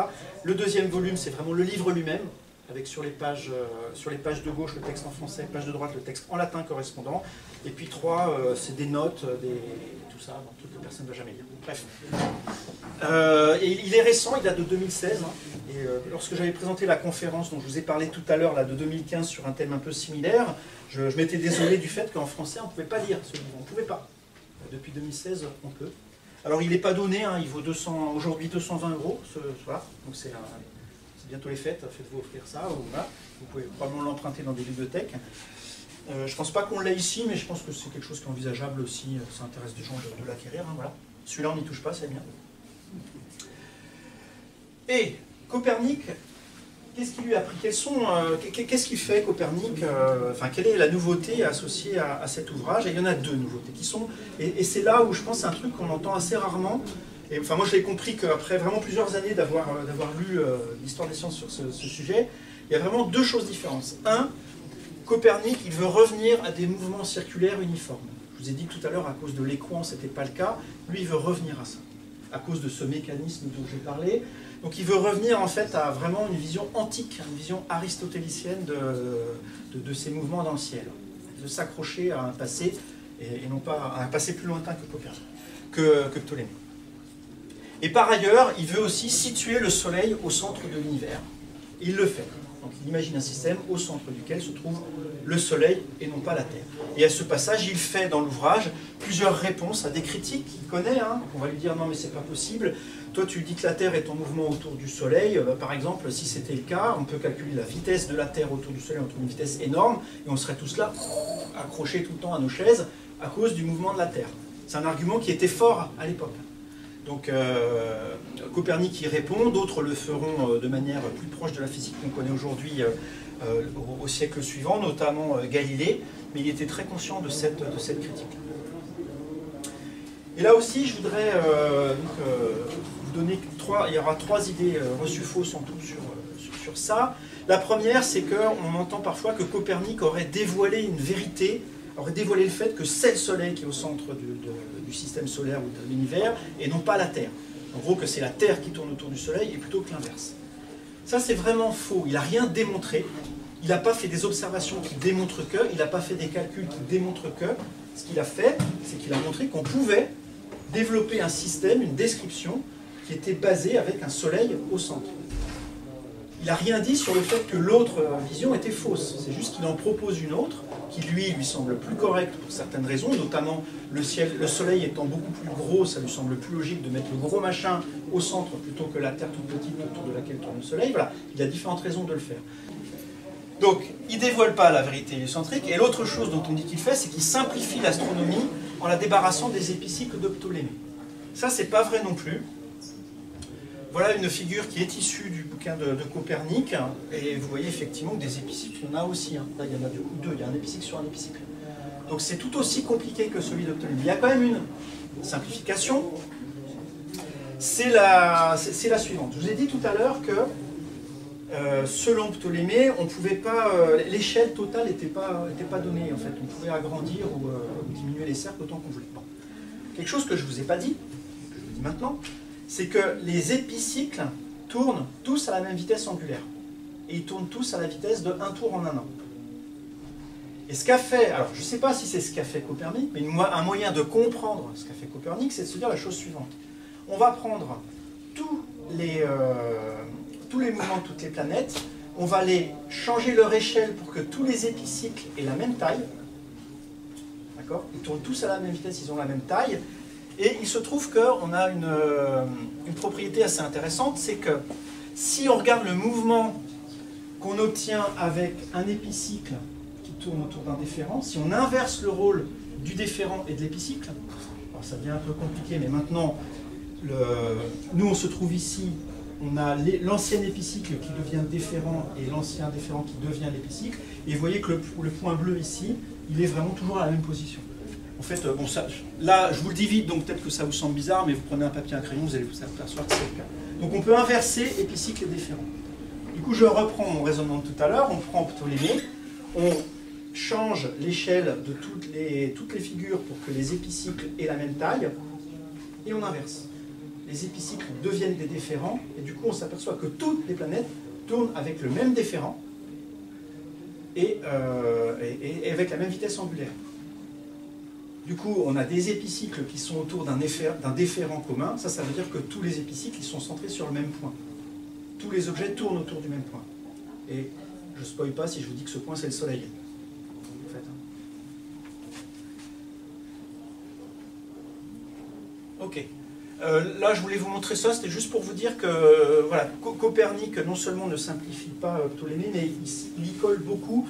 Speaker 1: Le deuxième volume c'est vraiment le livre lui-même, avec sur les, pages, sur les pages de gauche le texte en français, page de droite le texte en latin correspondant. Et puis 3, euh, c'est des notes, des, ça, un truc que personne ne va jamais lire. Bref. et il est récent, il date de 2016. Hein. et lorsque j'avais présenté la conférence dont je vous ai parlé tout à l'heure, là, de 2015, sur un thème un peu similaire, je, m'étais désolé du fait qu'en français, on ne pouvait pas lire ce livre. On ne pouvait pas. Depuis 2016, on peut. Alors il n'est pas donné, hein, il vaut aujourd'hui 220 euros ce soir, donc c'est bientôt les fêtes, faites-vous offrir ça, ou, vous pouvez probablement l'emprunter dans des bibliothèques. Euh, je pense pas qu'on l'ait ici, mais je pense que c'est quelque chose qui est envisageable aussi, euh, ça intéresse des gens de, l'acquérir. Hein, voilà. Celui-là on n'y touche pas, c'est bien. Et Copernic Qu'est-ce qui lui a pris? Euh, Qu'est-ce qui fait Copernic euh, quelle est la nouveauté associée à, cet ouvrage? Il y en a deux nouveautés qui sont. Et, c'est là où je pense c'est un truc qu'on entend assez rarement. Enfin, moi, je l'ai compris qu'après vraiment plusieurs années d'avoir euh, lu l'histoire des sciences sur ce, sujet, il y a vraiment deux choses différentes. Un, Copernic, il veut revenir à des mouvements circulaires uniformes. Je vous ai dit tout à l'heure, à cause de l'équant, ce n'était pas le cas. Lui, il veut revenir à ça. À cause de ce mécanisme dont j'ai parlé, donc il veut revenir en fait à vraiment une vision antique, une vision aristotélicienne de, ces mouvements dans le ciel, de s'accrocher à un passé, et, non pas à un passé plus lointain que que, que Ptolémée. Et par ailleurs, il veut aussi situer le Soleil au centre de l'univers. Il le fait. Donc il imagine un système au centre duquel se trouve le Soleil et non pas la Terre. Et à ce passage, il fait dans l'ouvrage plusieurs réponses à des critiques qu'il connaît. Hein. On va lui dire non mais c'est pas possible. Toi tu dis que la Terre est en mouvement autour du Soleil. Euh, par exemple, si c'était le cas, on peut calculer la vitesse de la Terre autour du Soleil entre une vitesse énorme et on serait tous là accrochés tout le temps à nos chaises à cause du mouvement de la Terre. C'est un argument qui était fort à l'époque. Donc euh, Copernic y répond, d'autres le feront euh, de manière plus proche de la physique qu'on connaît aujourd'hui euh, au, siècle suivant, notamment Galilée, mais il était très conscient de cette, de critique. Et là aussi, je voudrais vous donner trois, il y aura trois idées reçues fausses en tout sur, sur, ça. La première, c'est qu'on entend parfois que Copernic aurait dévoilé une vérité aurait dévoilé le fait que c'est le Soleil qui est au centre du, système solaire ou de l'univers, et non pas la Terre. En gros, que c'est la Terre qui tourne autour du Soleil, et plutôt que l'inverse. Ça, c'est vraiment faux. Il n'a rien démontré. Il n'a pas fait des observations qui démontrent que, il n'a pas fait des calculs qui démontrent que. Ce qu'il a fait, c'est qu'il a montré qu'on pouvait développer un système, une description, qui était basée avec un Soleil au centre il n'a rien dit sur le fait que l'autre vision était fausse. C'est juste qu'il en propose une autre, qui lui, lui semble plus correcte pour certaines raisons, notamment le, ciel, le soleil étant beaucoup plus gros, ça lui semble plus logique de mettre le gros machin au centre plutôt que la Terre toute petite autour de laquelle tourne le soleil. Voilà, il y a différentes raisons de le faire. Donc, il dévoile pas la vérité héliocentrique, et l'autre chose dont on dit qu'il fait, c'est qu'il simplifie l'astronomie en la débarrassant des épicycles de Ptolémée. Ça, c'est pas vrai non plus. Voilà une figure qui est issue du bouquin de, Copernic, et vous voyez effectivement que des épicycles, il y en a aussi. Hein. Là, il y en a du coup deux, il y a un épicycle sur un épicycle. Donc c'est tout aussi compliqué que celui de Ptolémée. Il y a quand même une simplification. C'est la, suivante. Je vous ai dit tout à l'heure que euh, selon Ptolémée, on pouvait pas, euh, l'échelle totale n'était pas, était pas donnée en fait. On pouvait agrandir ou, euh, diminuer les cercles autant qu'on voulait. Quelque chose que je ne vous ai pas dit, que je vous dis maintenant, c'est que les épicycles tournent tous à la même vitesse angulaire. Et ils tournent tous à la vitesse de 1 tour en un an. Et ce qu'a fait, alors je ne sais pas si c'est ce qu'a fait Copernic, mais un moyen de comprendre ce qu'a fait Copernic, c'est de se dire la chose suivante. On va prendre tous les, euh, tous les mouvements de toutes les planètes, on va les changer leur échelle pour que tous les épicycles aient la même taille. D'accord? Ils tournent tous à la même vitesse, ils ont la même taille. Et il se trouve qu'on a euh, une, propriété assez intéressante, c'est que si on regarde le mouvement qu'on obtient avec un épicycle qui tourne autour d'un déférent, si on inverse le rôle du déférent et de l'épicycle, ça devient un peu compliqué, mais maintenant, nous on se trouve ici, on a l'ancien épicycle qui devient déférent et l'ancien déférent qui devient l'épicycle, et vous voyez que le point bleu ici, il est vraiment toujours à la même position. En fait, bon, ça, là, je vous le dis vite, donc peut-être que ça vous semble bizarre, mais vous prenez un papier, un crayon, vous allez vous apercevoir que c'est le cas. Donc on peut inverser épicycle et déférent. Du coup, je reprends mon raisonnement de tout à l'heure, on prend Ptolémée, on change l'échelle de toutes les, toutes les figures pour que les épicycles aient la même taille, et on inverse. Les épicycles deviennent des déférents, et du coup on s'aperçoit que toutes les planètes tournent avec le même déférent et, et avec la même vitesse angulaire. Du coup, on a des épicycles qui sont autour d'un déférent commun. Ça, ça veut dire que tous les épicycles sont centrés sur le même point. Tous les objets tournent autour du même point. Et je ne spoil pas si je vous dis que ce point, c'est le Soleil. Hein. Ok. Euh, là, je voulais vous montrer ça, c'était juste pour vous dire que euh, voilà, Copernic non seulement ne simplifie pas euh, Ptolémée, mais il, y colle beaucoup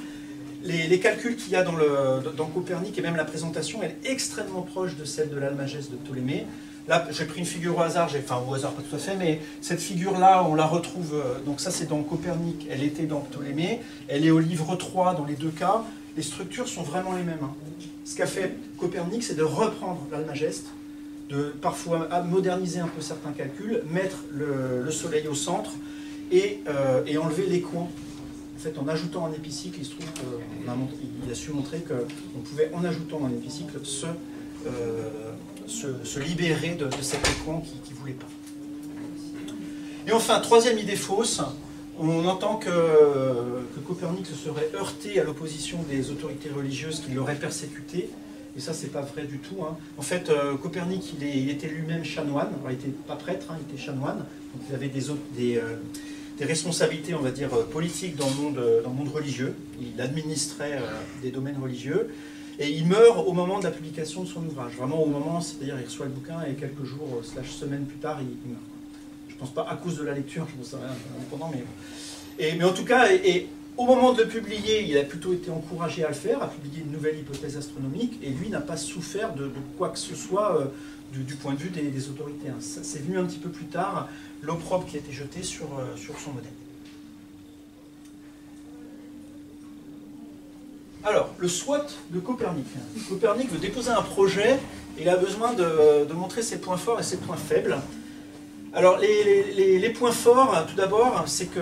Speaker 1: les, calculs qu'il y a dans, Copernic et même la présentation, elle est extrêmement proche de celle de l'Almagès de Ptolémée. Là, j'ai pris une figure au hasard, enfin au hasard pas tout à fait, mais cette figure-là, on la retrouve, euh, donc ça c'est dans Copernic, elle était dans Ptolémée, elle est au livre 3 dans les deux cas, les structures sont vraiment les mêmes. Hein. Ce qu'a fait Copernic, c'est de reprendre l'Almageste, de parfois moderniser un peu certains calculs, mettre le, Soleil au centre et, euh, et enlever les coins fait, en ajoutant un épicycle, il se trouve a, su montrer qu'on pouvait, en ajoutant un épicycle, se, euh, libérer de, cet écran qui ne voulait pas. Et enfin, troisième idée fausse, on entend que, Copernic se serait heurté à l'opposition des autorités religieuses qui l'auraient persécuté. Et ça, c'est pas vrai du tout. Hein. En fait, euh, Copernic, il, était lui-même chanoine. il n'était pas prêtre, hein, il était chanoine. Donc il avait des, des, euh, des responsabilités, on va dire, euh, politiques dans le monde, euh, dans le monde religieux. Il administrait euh, des domaines religieux. Et il meurt au moment de la publication de son ouvrage. Vraiment au moment, c'est-à-dire il reçoit le bouquin et quelques jours, slash semaines plus tard, il, meurt. Je pense pas à cause de la lecture, je ne sais rien, indépendant, mais... Mais en tout cas, et, au moment de le publier, il a plutôt été encouragé à le faire, à publier une nouvelle hypothèse astronomique, et lui n'a pas souffert de, quoi que ce soit du, point de vue des, autorités. Hein. C'est venu un petit peu plus tard, l'opprobre qui a été jeté sur, euh, sur son modèle. Alors, le SWOT de Copernic. Copernic veut déposer un projet et il a besoin de, montrer ses points forts et ses points faibles. Alors, les, points forts, tout d'abord, c'est que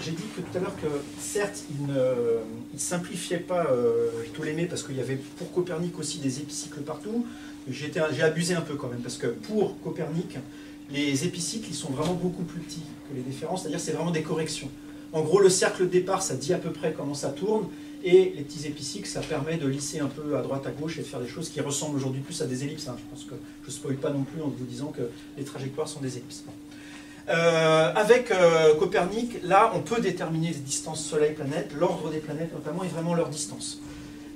Speaker 1: j'ai dit que tout à l'heure que certes, il ne simplifiait pas euh, Ptolémée parce qu'il y avait pour Copernic aussi des épicycles partout. J'ai abusé un peu quand même parce que pour Copernic, les épicycles, ils sont vraiment beaucoup plus petits que les différences, c'est-à-dire c'est vraiment des corrections. En gros, le cercle de départ, ça dit à peu près comment ça tourne, et les petits épicycles, ça permet de lisser un peu à droite, à gauche, et de faire des choses qui ressemblent aujourd'hui plus à des ellipses. Hein. Je ne spoil pas non plus en vous disant que les trajectoires sont des ellipses. Euh, avec euh, Copernic, là, on peut déterminer les distances Soleil-planète, l'ordre des planètes notamment, et vraiment leur distance.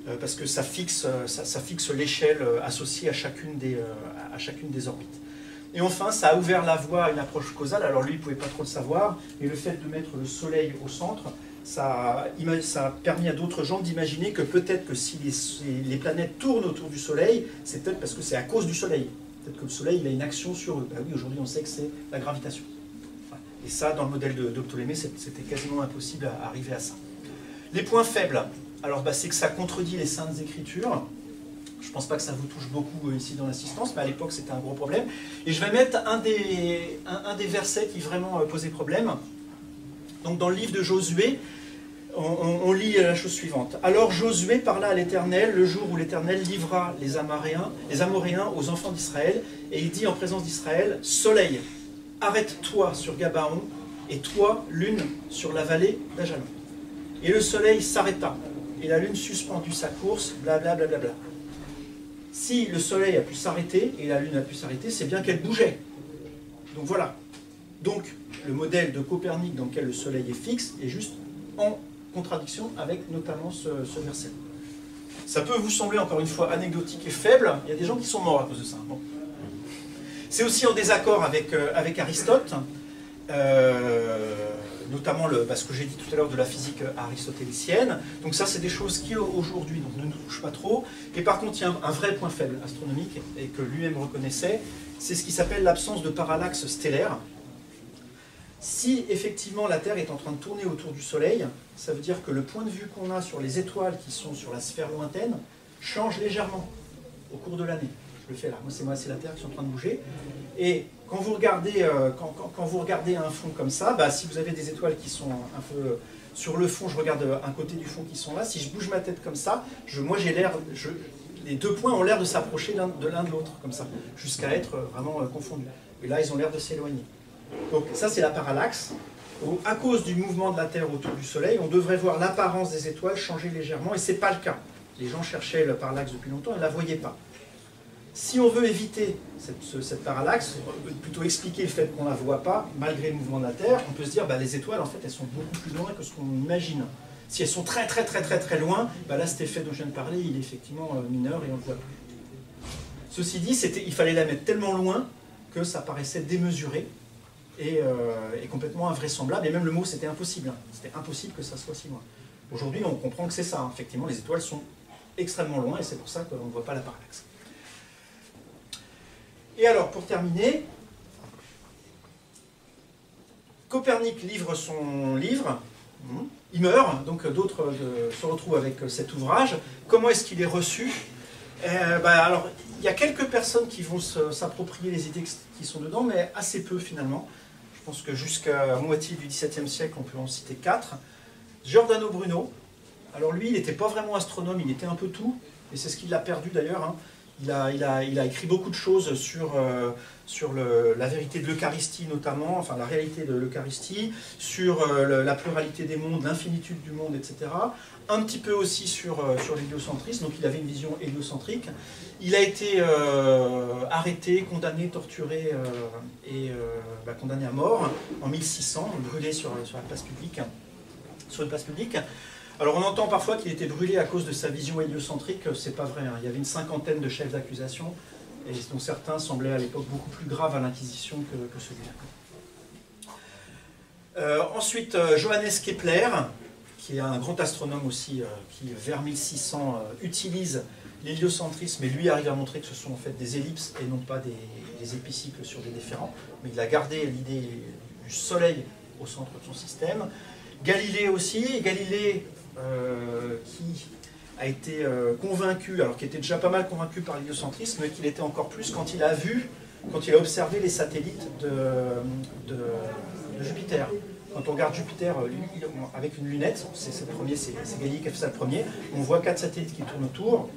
Speaker 1: Euh, parce que ça fixe, ça, fixe l'échelle associée à chacune, des, à chacune des orbites. Et enfin, ça a ouvert la voie à une approche causale. Alors lui, il ne pouvait pas trop le savoir, mais le fait de mettre le Soleil au centre, ça a, permis à d'autres gens d'imaginer que peut-être que si les, planètes tournent autour du Soleil, c'est peut-être parce que c'est à cause du Soleil. Peut-être que le Soleil il a une action sur eux. Ben oui, aujourd'hui, on sait que c'est la gravitation. Et ça, dans le modèle de, Ptolémée, c'était quasiment impossible à arriver à ça. Les points faibles, alors bah, c'est que ça contredit les saintes écritures. Je ne pense pas que ça vous touche beaucoup euh, ici dans l'assistance, mais à l'époque c'était un gros problème. Et je vais mettre un des, un, des versets qui vraiment euh, posait problème. Donc dans le livre de Josué, on, lit la chose suivante. Alors Josué parla à l'Éternel le jour où l'Éternel livra les Amoréens, aux enfants d'Israël, et il dit en présence d'Israël, Soleil, arrête-toi sur Gabaon, et toi, lune, sur la vallée d'Ajalon. Et le soleil s'arrêta, et la lune suspendit sa course, blablabla. Bla, bla, bla, si le Soleil a pu s'arrêter et la Lune a pu s'arrêter, c'est bien qu'elle bougeait. Donc voilà. Donc le modèle de Copernic dans lequel le Soleil est fixe est juste en contradiction avec notamment ce, verset. Ça peut vous sembler encore une fois anecdotique et faible, il y a des gens qui sont morts à cause de ça. C'est aussi en désaccord avec, euh, avec Aristote. Euh, notamment le, bah, ce que j'ai dit tout à l'heure de la physique aristotélicienne. Donc ça, c'est des choses qui aujourd'hui ne nous touchent pas trop. Et par contre, il y a un, vrai point faible astronomique, et que lui-même reconnaissait, c'est ce qui s'appelle l'absence de parallaxe stellaire. Si effectivement la Terre est en train de tourner autour du Soleil, ça veut dire que le point de vue qu'on a sur les étoiles qui sont sur la sphère lointaine change légèrement au cours de l'année. Je le fais là, moi c'est moi, c'est la Terre qui est en train de bouger. Et quand vous regardez, euh, quand, vous regardez un fond comme ça, bah, si vous avez des étoiles qui sont un peu sur le fond, je regarde un côté du fond qui sont là, si je bouge ma tête comme ça, je, moi j'ai l'air, les deux points ont l'air de s'approcher de l'un de l'autre, comme ça, jusqu'à être vraiment euh, confondus. Et là, ils ont l'air de s'éloigner. Donc ça, c'est la parallaxe. à cause du mouvement de la Terre autour du Soleil, on devrait voir l'apparence des étoiles changer légèrement, et ce n'est pas le cas. Les gens cherchaient le parallaxe depuis longtemps et ne la voyaient pas. Si on veut éviter cette, parallaxe, plutôt expliquer le fait qu'on ne la voit pas, malgré le mouvement de la Terre, on peut se dire bah, les étoiles, en fait, elles sont beaucoup plus loin que ce qu'on imagine. Si elles sont très très très très très loin, bah là cet effet dont je viens de parler, il est effectivement euh, mineur et on le voit Ceci dit, il fallait la mettre tellement loin que ça paraissait démesuré et, euh, complètement invraisemblable. Et même le mot, c'était impossible. Hein. C'était impossible que ça soit si loin. Aujourd'hui, on comprend que c'est ça. Hein. Effectivement, les étoiles sont extrêmement loin et c'est pour ça qu'on ne voit pas la parallaxe. Et alors, pour terminer, Copernic livre son livre. Hmm. Il meurt, donc d'autres euh, se retrouvent avec cet ouvrage. Comment est-ce qu'il est reçu? Euh, bah, alors, il y a quelques personnes qui vont s'approprier les idées qui sont dedans, mais assez peu finalement. Je pense que jusqu'à la moitié du XVIIe siècle, on peut en citer quatre. Giordano Bruno, alors lui, il n'était pas vraiment astronome, il était un peu tout, et c'est ce qu'il a perdu d'ailleurs. Hein. Il, a, écrit beaucoup de choses sur, euh, la vérité de l'Eucharistie notamment, enfin la réalité de l'Eucharistie, sur euh, la pluralité des mondes, l'infinitude du monde, etc un petit peu aussi sur, euh, sur l'héliocentrisme, donc il avait une vision héliocentrique. Il a été euh, arrêté, condamné, torturé euh, et bah, condamné à mort en 1600, brûlé sur, sur la place publique. Sur une place publique. Alors on entend parfois qu'il était brûlé à cause de sa vision héliocentrique, c'est pas vrai. Hein. Il y avait une cinquantaine de chefs d'accusation, et dont certains semblaient à l'époque beaucoup plus graves à l'Inquisition que, que celui-là. ensuite, Johannes Kepler, qui est un grand astronome aussi, euh, qui vers 1600 euh, utilise l'héliocentrisme, et lui arrive à montrer que ce sont en fait des ellipses et non pas des, épicycles sur des déférents, mais il a gardé l'idée du Soleil au centre de son système. Galilée aussi, Galilée euh, qui a été convaincu, alors qui était déjà pas mal convaincu par l'héliocentrisme, mais qu'il était encore plus quand il a vu, quand il a observé les satellites de Jupiter. Quand on regarde Jupiter euh, avec une lunette, c'est premier, c'est Galilée qui a fait ça le premier, on voit quatre satellites qui tournent autour,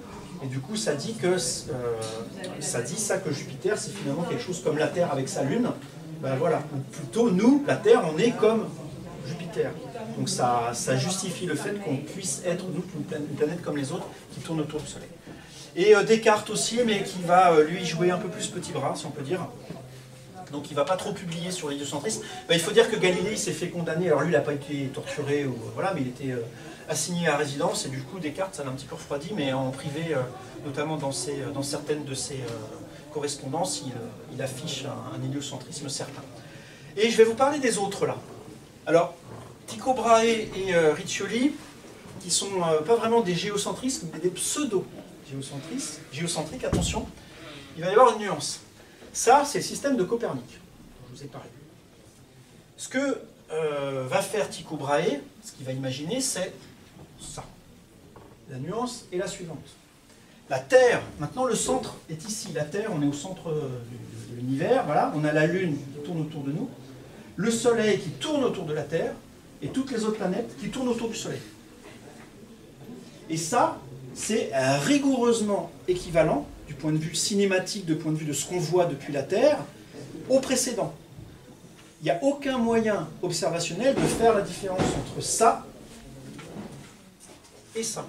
Speaker 1: et du coup ça dit que euh, ça dit ça que Jupiter c'est finalement quelque chose comme la Terre avec sa lune. Ben voilà, ou plutôt nous, la Terre, on est comme Jupiter. Donc ça, ça justifie le fait qu'on puisse être nous une planète comme les autres qui tourne autour du Soleil. Et euh, Descartes aussi, mais qui va lui jouer un peu plus petit bras, si on peut dire donc il ne va pas trop publier sur l'héliocentrisme. Ben, il faut dire que Galilée s'est fait condamner, alors lui il n'a pas été torturé, ou, voilà, mais il était euh, assigné à résidence, et du coup Descartes ça l'a un petit peu refroidi, mais en privé, euh, notamment dans, certaines de ses euh, correspondances, il, affiche un, héliocentrisme certain. Et je vais vous parler des autres là. Alors, Tycho Brahe et Riccioli, qui sont pas vraiment des géocentristes, mais des pseudo-géocentriques, attention, il va y avoir une nuance. Ça, c'est le système de Copernic, dont je vous ai parlé. Ce que euh, va faire Tycho Brahe, ce qu'il va imaginer, c'est ça. La nuance est la suivante. La Terre, maintenant le centre est ici. La Terre, on est au centre de l'univers, voilà. On a la Lune qui tourne autour de nous, le Soleil qui tourne autour de la Terre, et toutes les autres planètes qui tournent autour du Soleil. Et ça, c'est rigoureusement équivalent du point de vue cinématique, du point de vue de ce qu'on voit depuis la Terre, au précédent. Il n'y a aucun moyen observationnel de faire la différence entre ça et ça.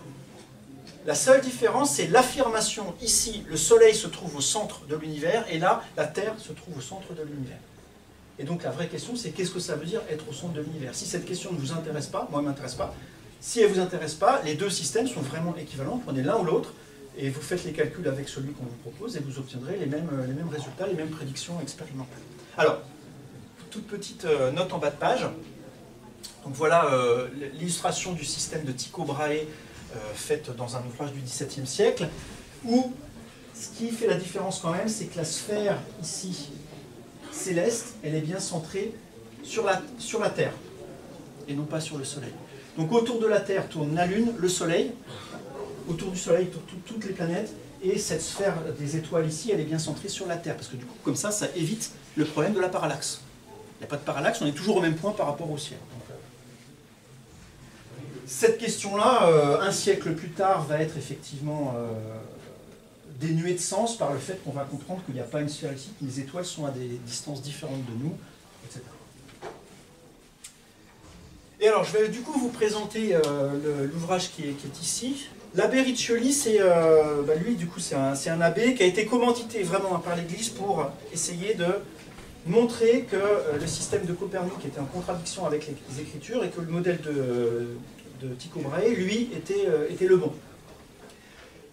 Speaker 1: La seule différence, c'est l'affirmation. Ici, le Soleil se trouve au centre de l'univers, et là, la Terre se trouve au centre de l'univers. Et donc la vraie question, c'est qu'est-ce que ça veut dire être au centre de l'univers? Si cette question ne vous intéresse pas, moi, elle ne m'intéresse pas. Si elle ne vous intéresse pas, les deux systèmes sont vraiment équivalents. Prenez l'un ou l'autre, et vous faites les calculs avec celui qu'on vous propose et vous obtiendrez les mêmes, les mêmes résultats, les mêmes prédictions expérimentales. Alors, toute petite euh, note en bas de page. Donc voilà euh, l'illustration du système de Tycho Brahe euh, faite dans un ouvrage du XVIIe siècle, où ce qui fait la différence quand même, c'est que la sphère ici, céleste, elle est bien centrée sur la, sur la Terre, et non pas sur le Soleil. Donc autour de la Terre tourne la Lune, le Soleil, autour du Soleil, toutes les planètes, et cette sphère des étoiles ici, elle est bien centrée sur la Terre, parce que du coup, comme ça, ça évite le problème de la parallaxe. Il n'y a pas de parallaxe, on est toujours au même point par rapport au ciel. Euh, cette question-là, euh, un siècle plus tard, va être effectivement euh, dénuée de sens par le fait qu'on va comprendre qu'il n'y a pas une sphère ici, que les étoiles sont à des distances différentes de nous, etc. Et alors, je vais du coup vous présenter l'ouvrage qui, est ici. L'abbé Riccioli, c'est euh, bah, lui, du coup, c'est un, abbé qui a été commandité vraiment par l'Église pour essayer de montrer que euh, le système de Copernic était en contradiction avec les, Écritures et que le modèle de, de Tycho Brahe, lui, était, était le bon.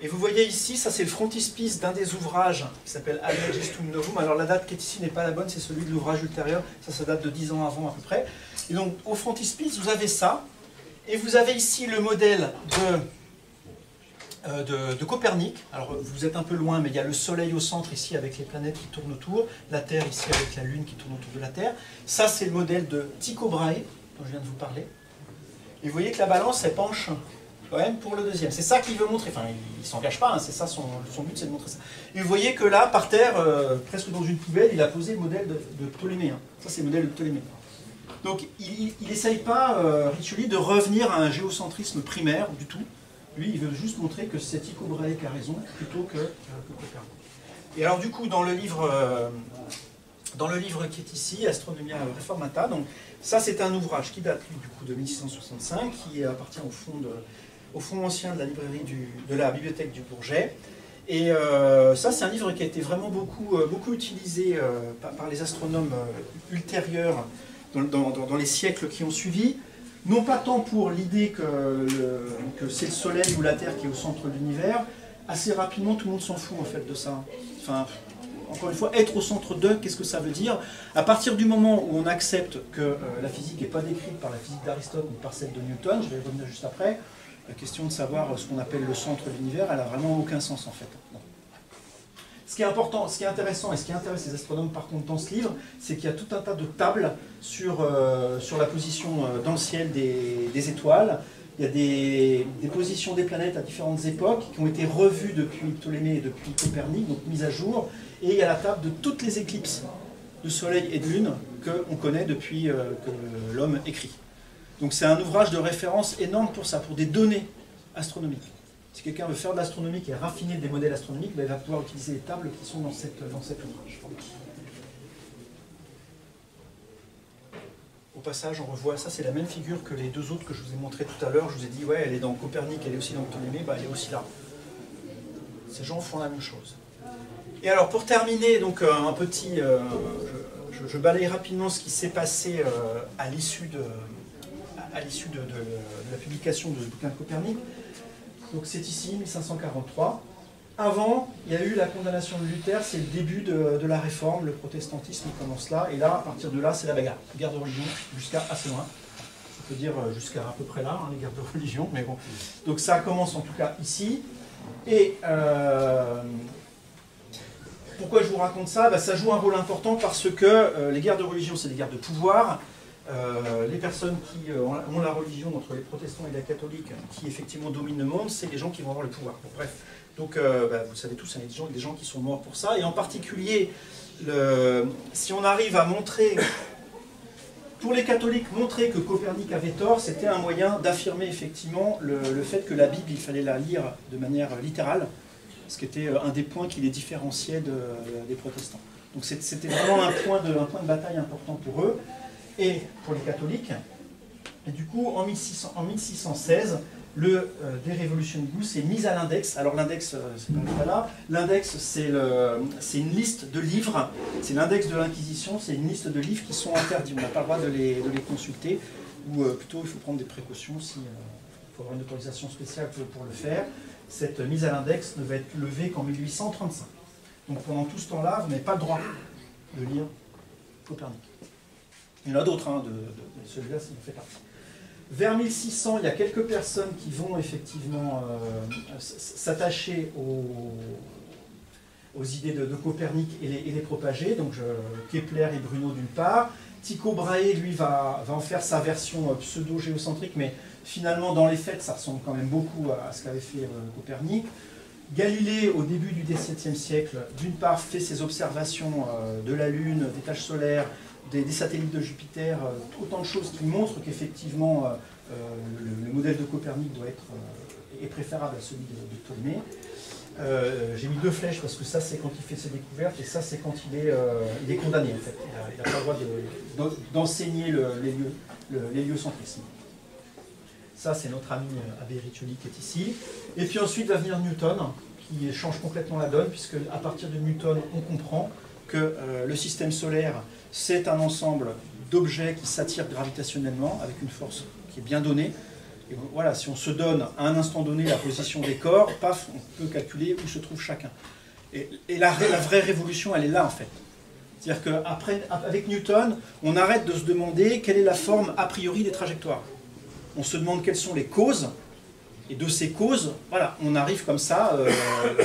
Speaker 1: Et vous voyez ici, ça c'est le frontispice d'un des ouvrages qui s'appelle Almagistum Novum. Alors la date qui est ici n'est pas la bonne, c'est celui de l'ouvrage ultérieur, ça, ça date de 10 ans avant à peu près. Et donc, au frontispice, vous avez ça. Et vous avez ici le modèle de, euh, de, Copernic. Alors, vous êtes un peu loin, mais il y a le Soleil au centre ici avec les planètes qui tournent autour. La Terre ici avec la Lune qui tourne autour de la Terre. Ça, c'est le modèle de Tycho Brahe, dont je viens de vous parler. Et vous voyez que la balance, elle penche quand même pour le deuxième. C'est ça qu'il veut montrer. Enfin, il ne s'engage pas, hein, c'est ça son, but, c'est de montrer ça. Et vous voyez que là, par terre, euh, presque dans une poubelle, il a posé le modèle de, Ptolémée. Hein. Ça, c'est le modèle de Ptolémée. Donc il n'essaye pas, euh, de revenir à un géocentrisme primaire du tout. Lui, il veut juste montrer que c'est Tycho Brahe qui a raison, plutôt que, Copernic. Et alors du coup, dans le livre, euh, dans le livre qui est ici, Astronomia Reformata, donc ça c'est un ouvrage qui date du coup de 1665, qui appartient au fond, au fond ancien de la librairie de la bibliothèque du Bourget. Et euh, ça, c'est un livre qui a été vraiment beaucoup, euh, beaucoup utilisé par, les astronomes ultérieurs dans, les siècles qui ont suivi, non pas tant pour l'idée que, c'est le Soleil ou la Terre qui est au centre de l'univers, assez rapidement tout le monde s'en fout en fait de ça. Enfin, encore une fois, être au centre de, qu'est-ce que ça veut dire? À partir du moment où on accepte que euh, la physique n'est pas décrite par la physique d'Aristote ou par celle de Newton, je vais revenir juste après, la question de savoir ce qu'on appelle le centre de l'univers, elle n'a vraiment aucun sens en fait. Ce qui est important, ce qui est intéressant et ce qui intéresse les astronomes par contre dans ce livre, c'est qu'il y a tout un tas de tables sur, euh, sur la position euh, dans le ciel des, étoiles. Il y a des, positions des planètes à différentes époques qui ont été revues depuis Ptolémée et depuis Copernic, donc mises à jour. Et il y a la table de toutes les éclipses de Soleil et de Lune qu'on connaît depuis euh, que l'homme écrit. Donc c'est un ouvrage de référence énorme pour ça, pour des données astronomiques. Si quelqu'un veut faire de l'astronomie et raffiner des modèles astronomiques, ben, il va pouvoir utiliser les tables qui sont dans, cette, dans cet ouvrage. Au passage, on revoit, ça c'est la même figure que les deux autres que je vous ai montré tout à l'heure. Je vous ai dit, ouais, elle est dans Copernic, elle est aussi dans Ptolémée, ben, elle est aussi là. Ces gens font la même chose. Et alors, pour terminer, donc euh, un petit, euh, je, balaye rapidement ce qui s'est passé euh, à l'issue de, à l'issue de, la publication de ce bouquin de Copernic. Donc c'est ici, 1543. Avant, il y a eu la condamnation de Luther, c'est le début de, la réforme, le protestantisme commence là, et là, à partir de là, c'est la bagarre. Guerre de religion jusqu'à assez loin. On peut dire euh, jusqu'à à peu près là, hein, les guerres de religion, mais bon. Donc ça commence en tout cas ici. Et euh, pourquoi je vous raconte ça? Bah, Ça joue un rôle important parce que euh, les guerres de religion, c'est des guerres de pouvoir. Euh, les personnes qui euh, ont la religion entre les protestants et les catholiques, qui effectivement dominent le monde, c'est les gens qui vont avoir le pouvoir. bref, donc euh, bah, vous savez tous, il y a des gens, qui sont morts pour ça, et en particulier, si on arrive à montrer, pour les catholiques, montrer que Copernic avait tort, c'était un moyen d'affirmer effectivement le, fait que la Bible, il fallait la lire de manière littérale, ce qui était un des points qui les différenciait des protestants. Donc c'était vraiment un point de bataille important pour eux et pour les catholiques. Et du coup, en, 1616, le euh, De Revolutionnibus est mis à l'index. Alors l'index, euh, c'est pas là. L'index, c'est une liste de livres. C'est l'index de l'Inquisition. C'est une liste de livres qui sont interdits. On n'a pas le droit de les, consulter. Ou euh, plutôt, il faut prendre des précautions. Si, il faut avoir une autorisation spéciale pour, pour le faire. Cette mise à l'index ne va être levée qu'en 1835. Donc pendant tout ce temps-là, vous n'avez pas le droit de lire Copernic. Il y en a d'autres, hein, celui-là, ça fait partie. Vers 1600, il y a quelques personnes qui vont effectivement euh, s'attacher aux, idées de, Copernic et les, propager. Donc Kepler et Bruno d'une part. Tycho Brahe, lui, va, en faire sa version euh, pseudo-géocentrique, mais finalement, dans les faits, ça ressemble quand même beaucoup à, ce qu'avait fait euh, Copernic. Galilée, au début du XVIIe siècle, d'une part, fait ses observations de la Lune, des taches solaires, des, satellites de Jupiter, euh, autant de choses qui montrent qu'effectivement euh, euh, le, modèle de Copernic doit être, est préférable à celui de, Ptolémée. J'ai mis deux flèches parce que ça c'est quand il fait ses découvertes et ça c'est quand il est, est condamné en fait. Il n'a pas le droit d'enseigner l'héliocentrisme. Ça, c'est notre ami Abbé Riccioli qui est ici. Et puis ensuite va venir Newton, qui change complètement la donne, puisque à partir de Newton, on comprend que le système solaire, c'est un ensemble d'objets qui s'attirent gravitationnellement avec une force qui est bien donnée. Et voilà, si on se donne à un instant donné la position des corps, paf, on peut calculer où se trouve chacun. Et, la, vraie révolution, elle est là en fait. C'est-à-dire qu'avec Newton, on arrête de se demander quelle est la forme a priori des trajectoires. On se demande quelles sont les causes, et de ces causes, voilà, on arrive comme ça, euh, euh,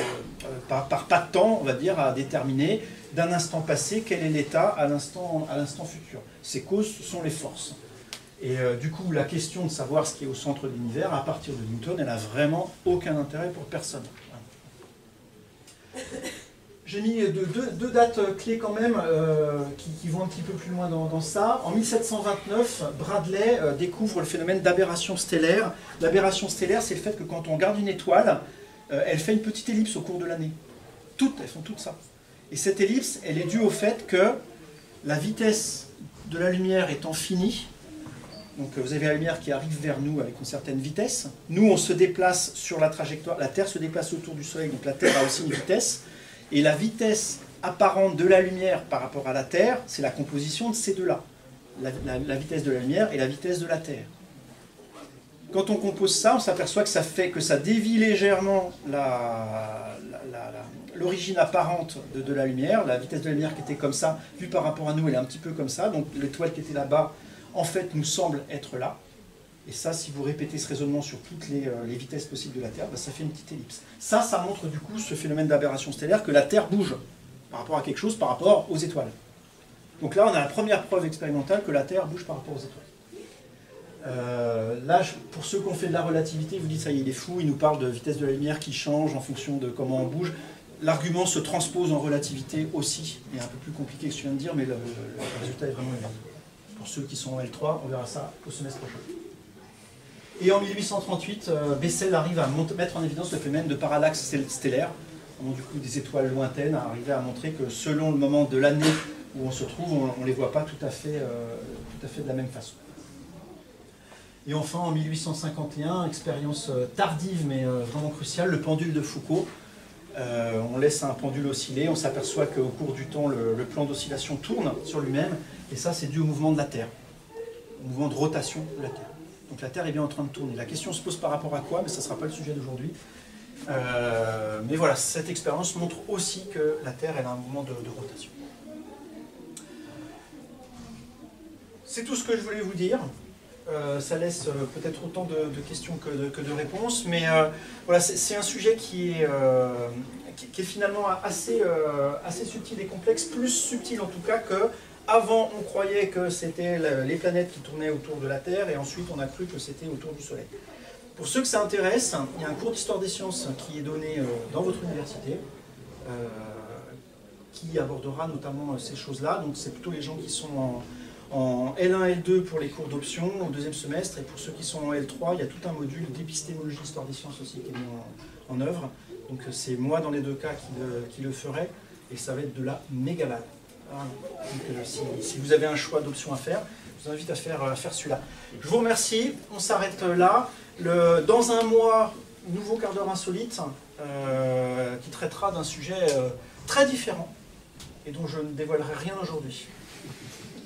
Speaker 1: par, pas de temps, on va dire, à déterminer d'un instant passé quel est l'état à l'instant futur. Ces causes sont les forces. Et euh, du coup, la question de savoir ce qui est au centre de l'univers, à partir de Newton, elle n'a vraiment aucun intérêt pour personne. J'ai mis deux, dates clés quand même euh, qui, vont un petit peu plus loin dans, ça. En 1729, Bradley euh, découvre le phénomène d'aberration stellaire. L'aberration stellaire, c'est le fait que quand on regarde une étoile, elle fait une petite ellipse au cours de l'année. Toutes, elles font toutes ça. Et cette ellipse, elle est due au fait que la vitesse de la lumière étant finie, donc vous avez la lumière qui arrive vers nous avec une certaine vitesse. Nous, on se déplace sur la trajectoire, la Terre se déplace autour du Soleil, donc la Terre a aussi une vitesse. Et la vitesse apparente de la lumière par rapport à la Terre, c'est la composition de ces deux-là. La, vitesse de la lumière et la vitesse de la Terre. Quand on compose ça, on s'aperçoit que ça fait que ça dévie légèrement l'origine apparente de, la lumière. La vitesse de la lumière qui était comme ça, vue par rapport à nous, elle est un petit peu comme ça. Donc l'étoile qui était là-bas, en fait, nous semble être là. Et ça, si vous répétez ce raisonnement sur toutes les, euh, vitesses possibles de la Terre, bah, ça fait une petite ellipse. Ça, ça montre du coup ce phénomène d'aberration stellaire, que la Terre bouge par rapport à quelque chose, par rapport aux étoiles. Donc là, on a la première preuve expérimentale que la Terre bouge par rapport aux étoiles. Euh, là, pour ceux qui ont fait de la relativité, vous dites ça y est, il est fou, il nous parle de vitesse de la lumière qui change en fonction de comment on bouge. L'argument se transpose en relativité aussi, est un peu plus compliqué que ce que je viens de dire, mais le, résultat est vraiment évident. Pour ceux qui sont en L3, on verra ça au semestre prochain. Et en 1838, euh, Bessel arrive à mettre en évidence le phénomène de parallaxe stellaire, du coup des étoiles lointaines, à arriver à montrer que selon le moment de l'année où on se trouve, on ne les voit pas tout à, fait, euh, tout à fait de la même façon. Et enfin, en 1851, expérience euh, tardive mais vraiment cruciale, le pendule de Foucault. On laisse un pendule osciller, on s'aperçoit qu'au cours du temps, le plan d'oscillation tourne sur lui-même, et ça, c'est dû au mouvement de la Terre, au mouvement de rotation de la Terre. Donc la Terre est bien en train de tourner. La question se pose par rapport à quoi, mais ça ne sera pas le sujet d'aujourd'hui. Euh, mais voilà, cette expérience montre aussi que la Terre elle a un mouvement de, rotation. C'est tout ce que je voulais vous dire. Euh, ça laisse euh, peut-être autant de, questions que de, réponses, mais voilà, c'est un sujet qui est, finalement assez, subtil et complexe, plus subtil en tout cas que avant, on croyait que c'était les planètes qui tournaient autour de la Terre, et ensuite on a cru que c'était autour du Soleil. Pour ceux que ça intéresse, il y a un cours d'histoire des sciences qui est donné euh, dans votre université, euh, qui abordera notamment euh, ces choses-là. Donc c'est plutôt les gens qui sont en, L1, L2 pour les cours d'option au deuxième semestre, et pour ceux qui sont en L3, il y a tout un module d'épistémologie d'histoire des sciences aussi qui est mis en, œuvre. Donc c'est moi dans les deux cas qui le, ferai, et ça va être de la mégalade. Euh, si, vous avez un choix d'options à faire, je vous invite à faire, euh, celui-là. Je vous remercie, on s'arrête là. Le, dans un mois, nouveau quart d'heure insolite euh, qui traitera d'un sujet très différent et dont je ne dévoilerai rien aujourd'hui.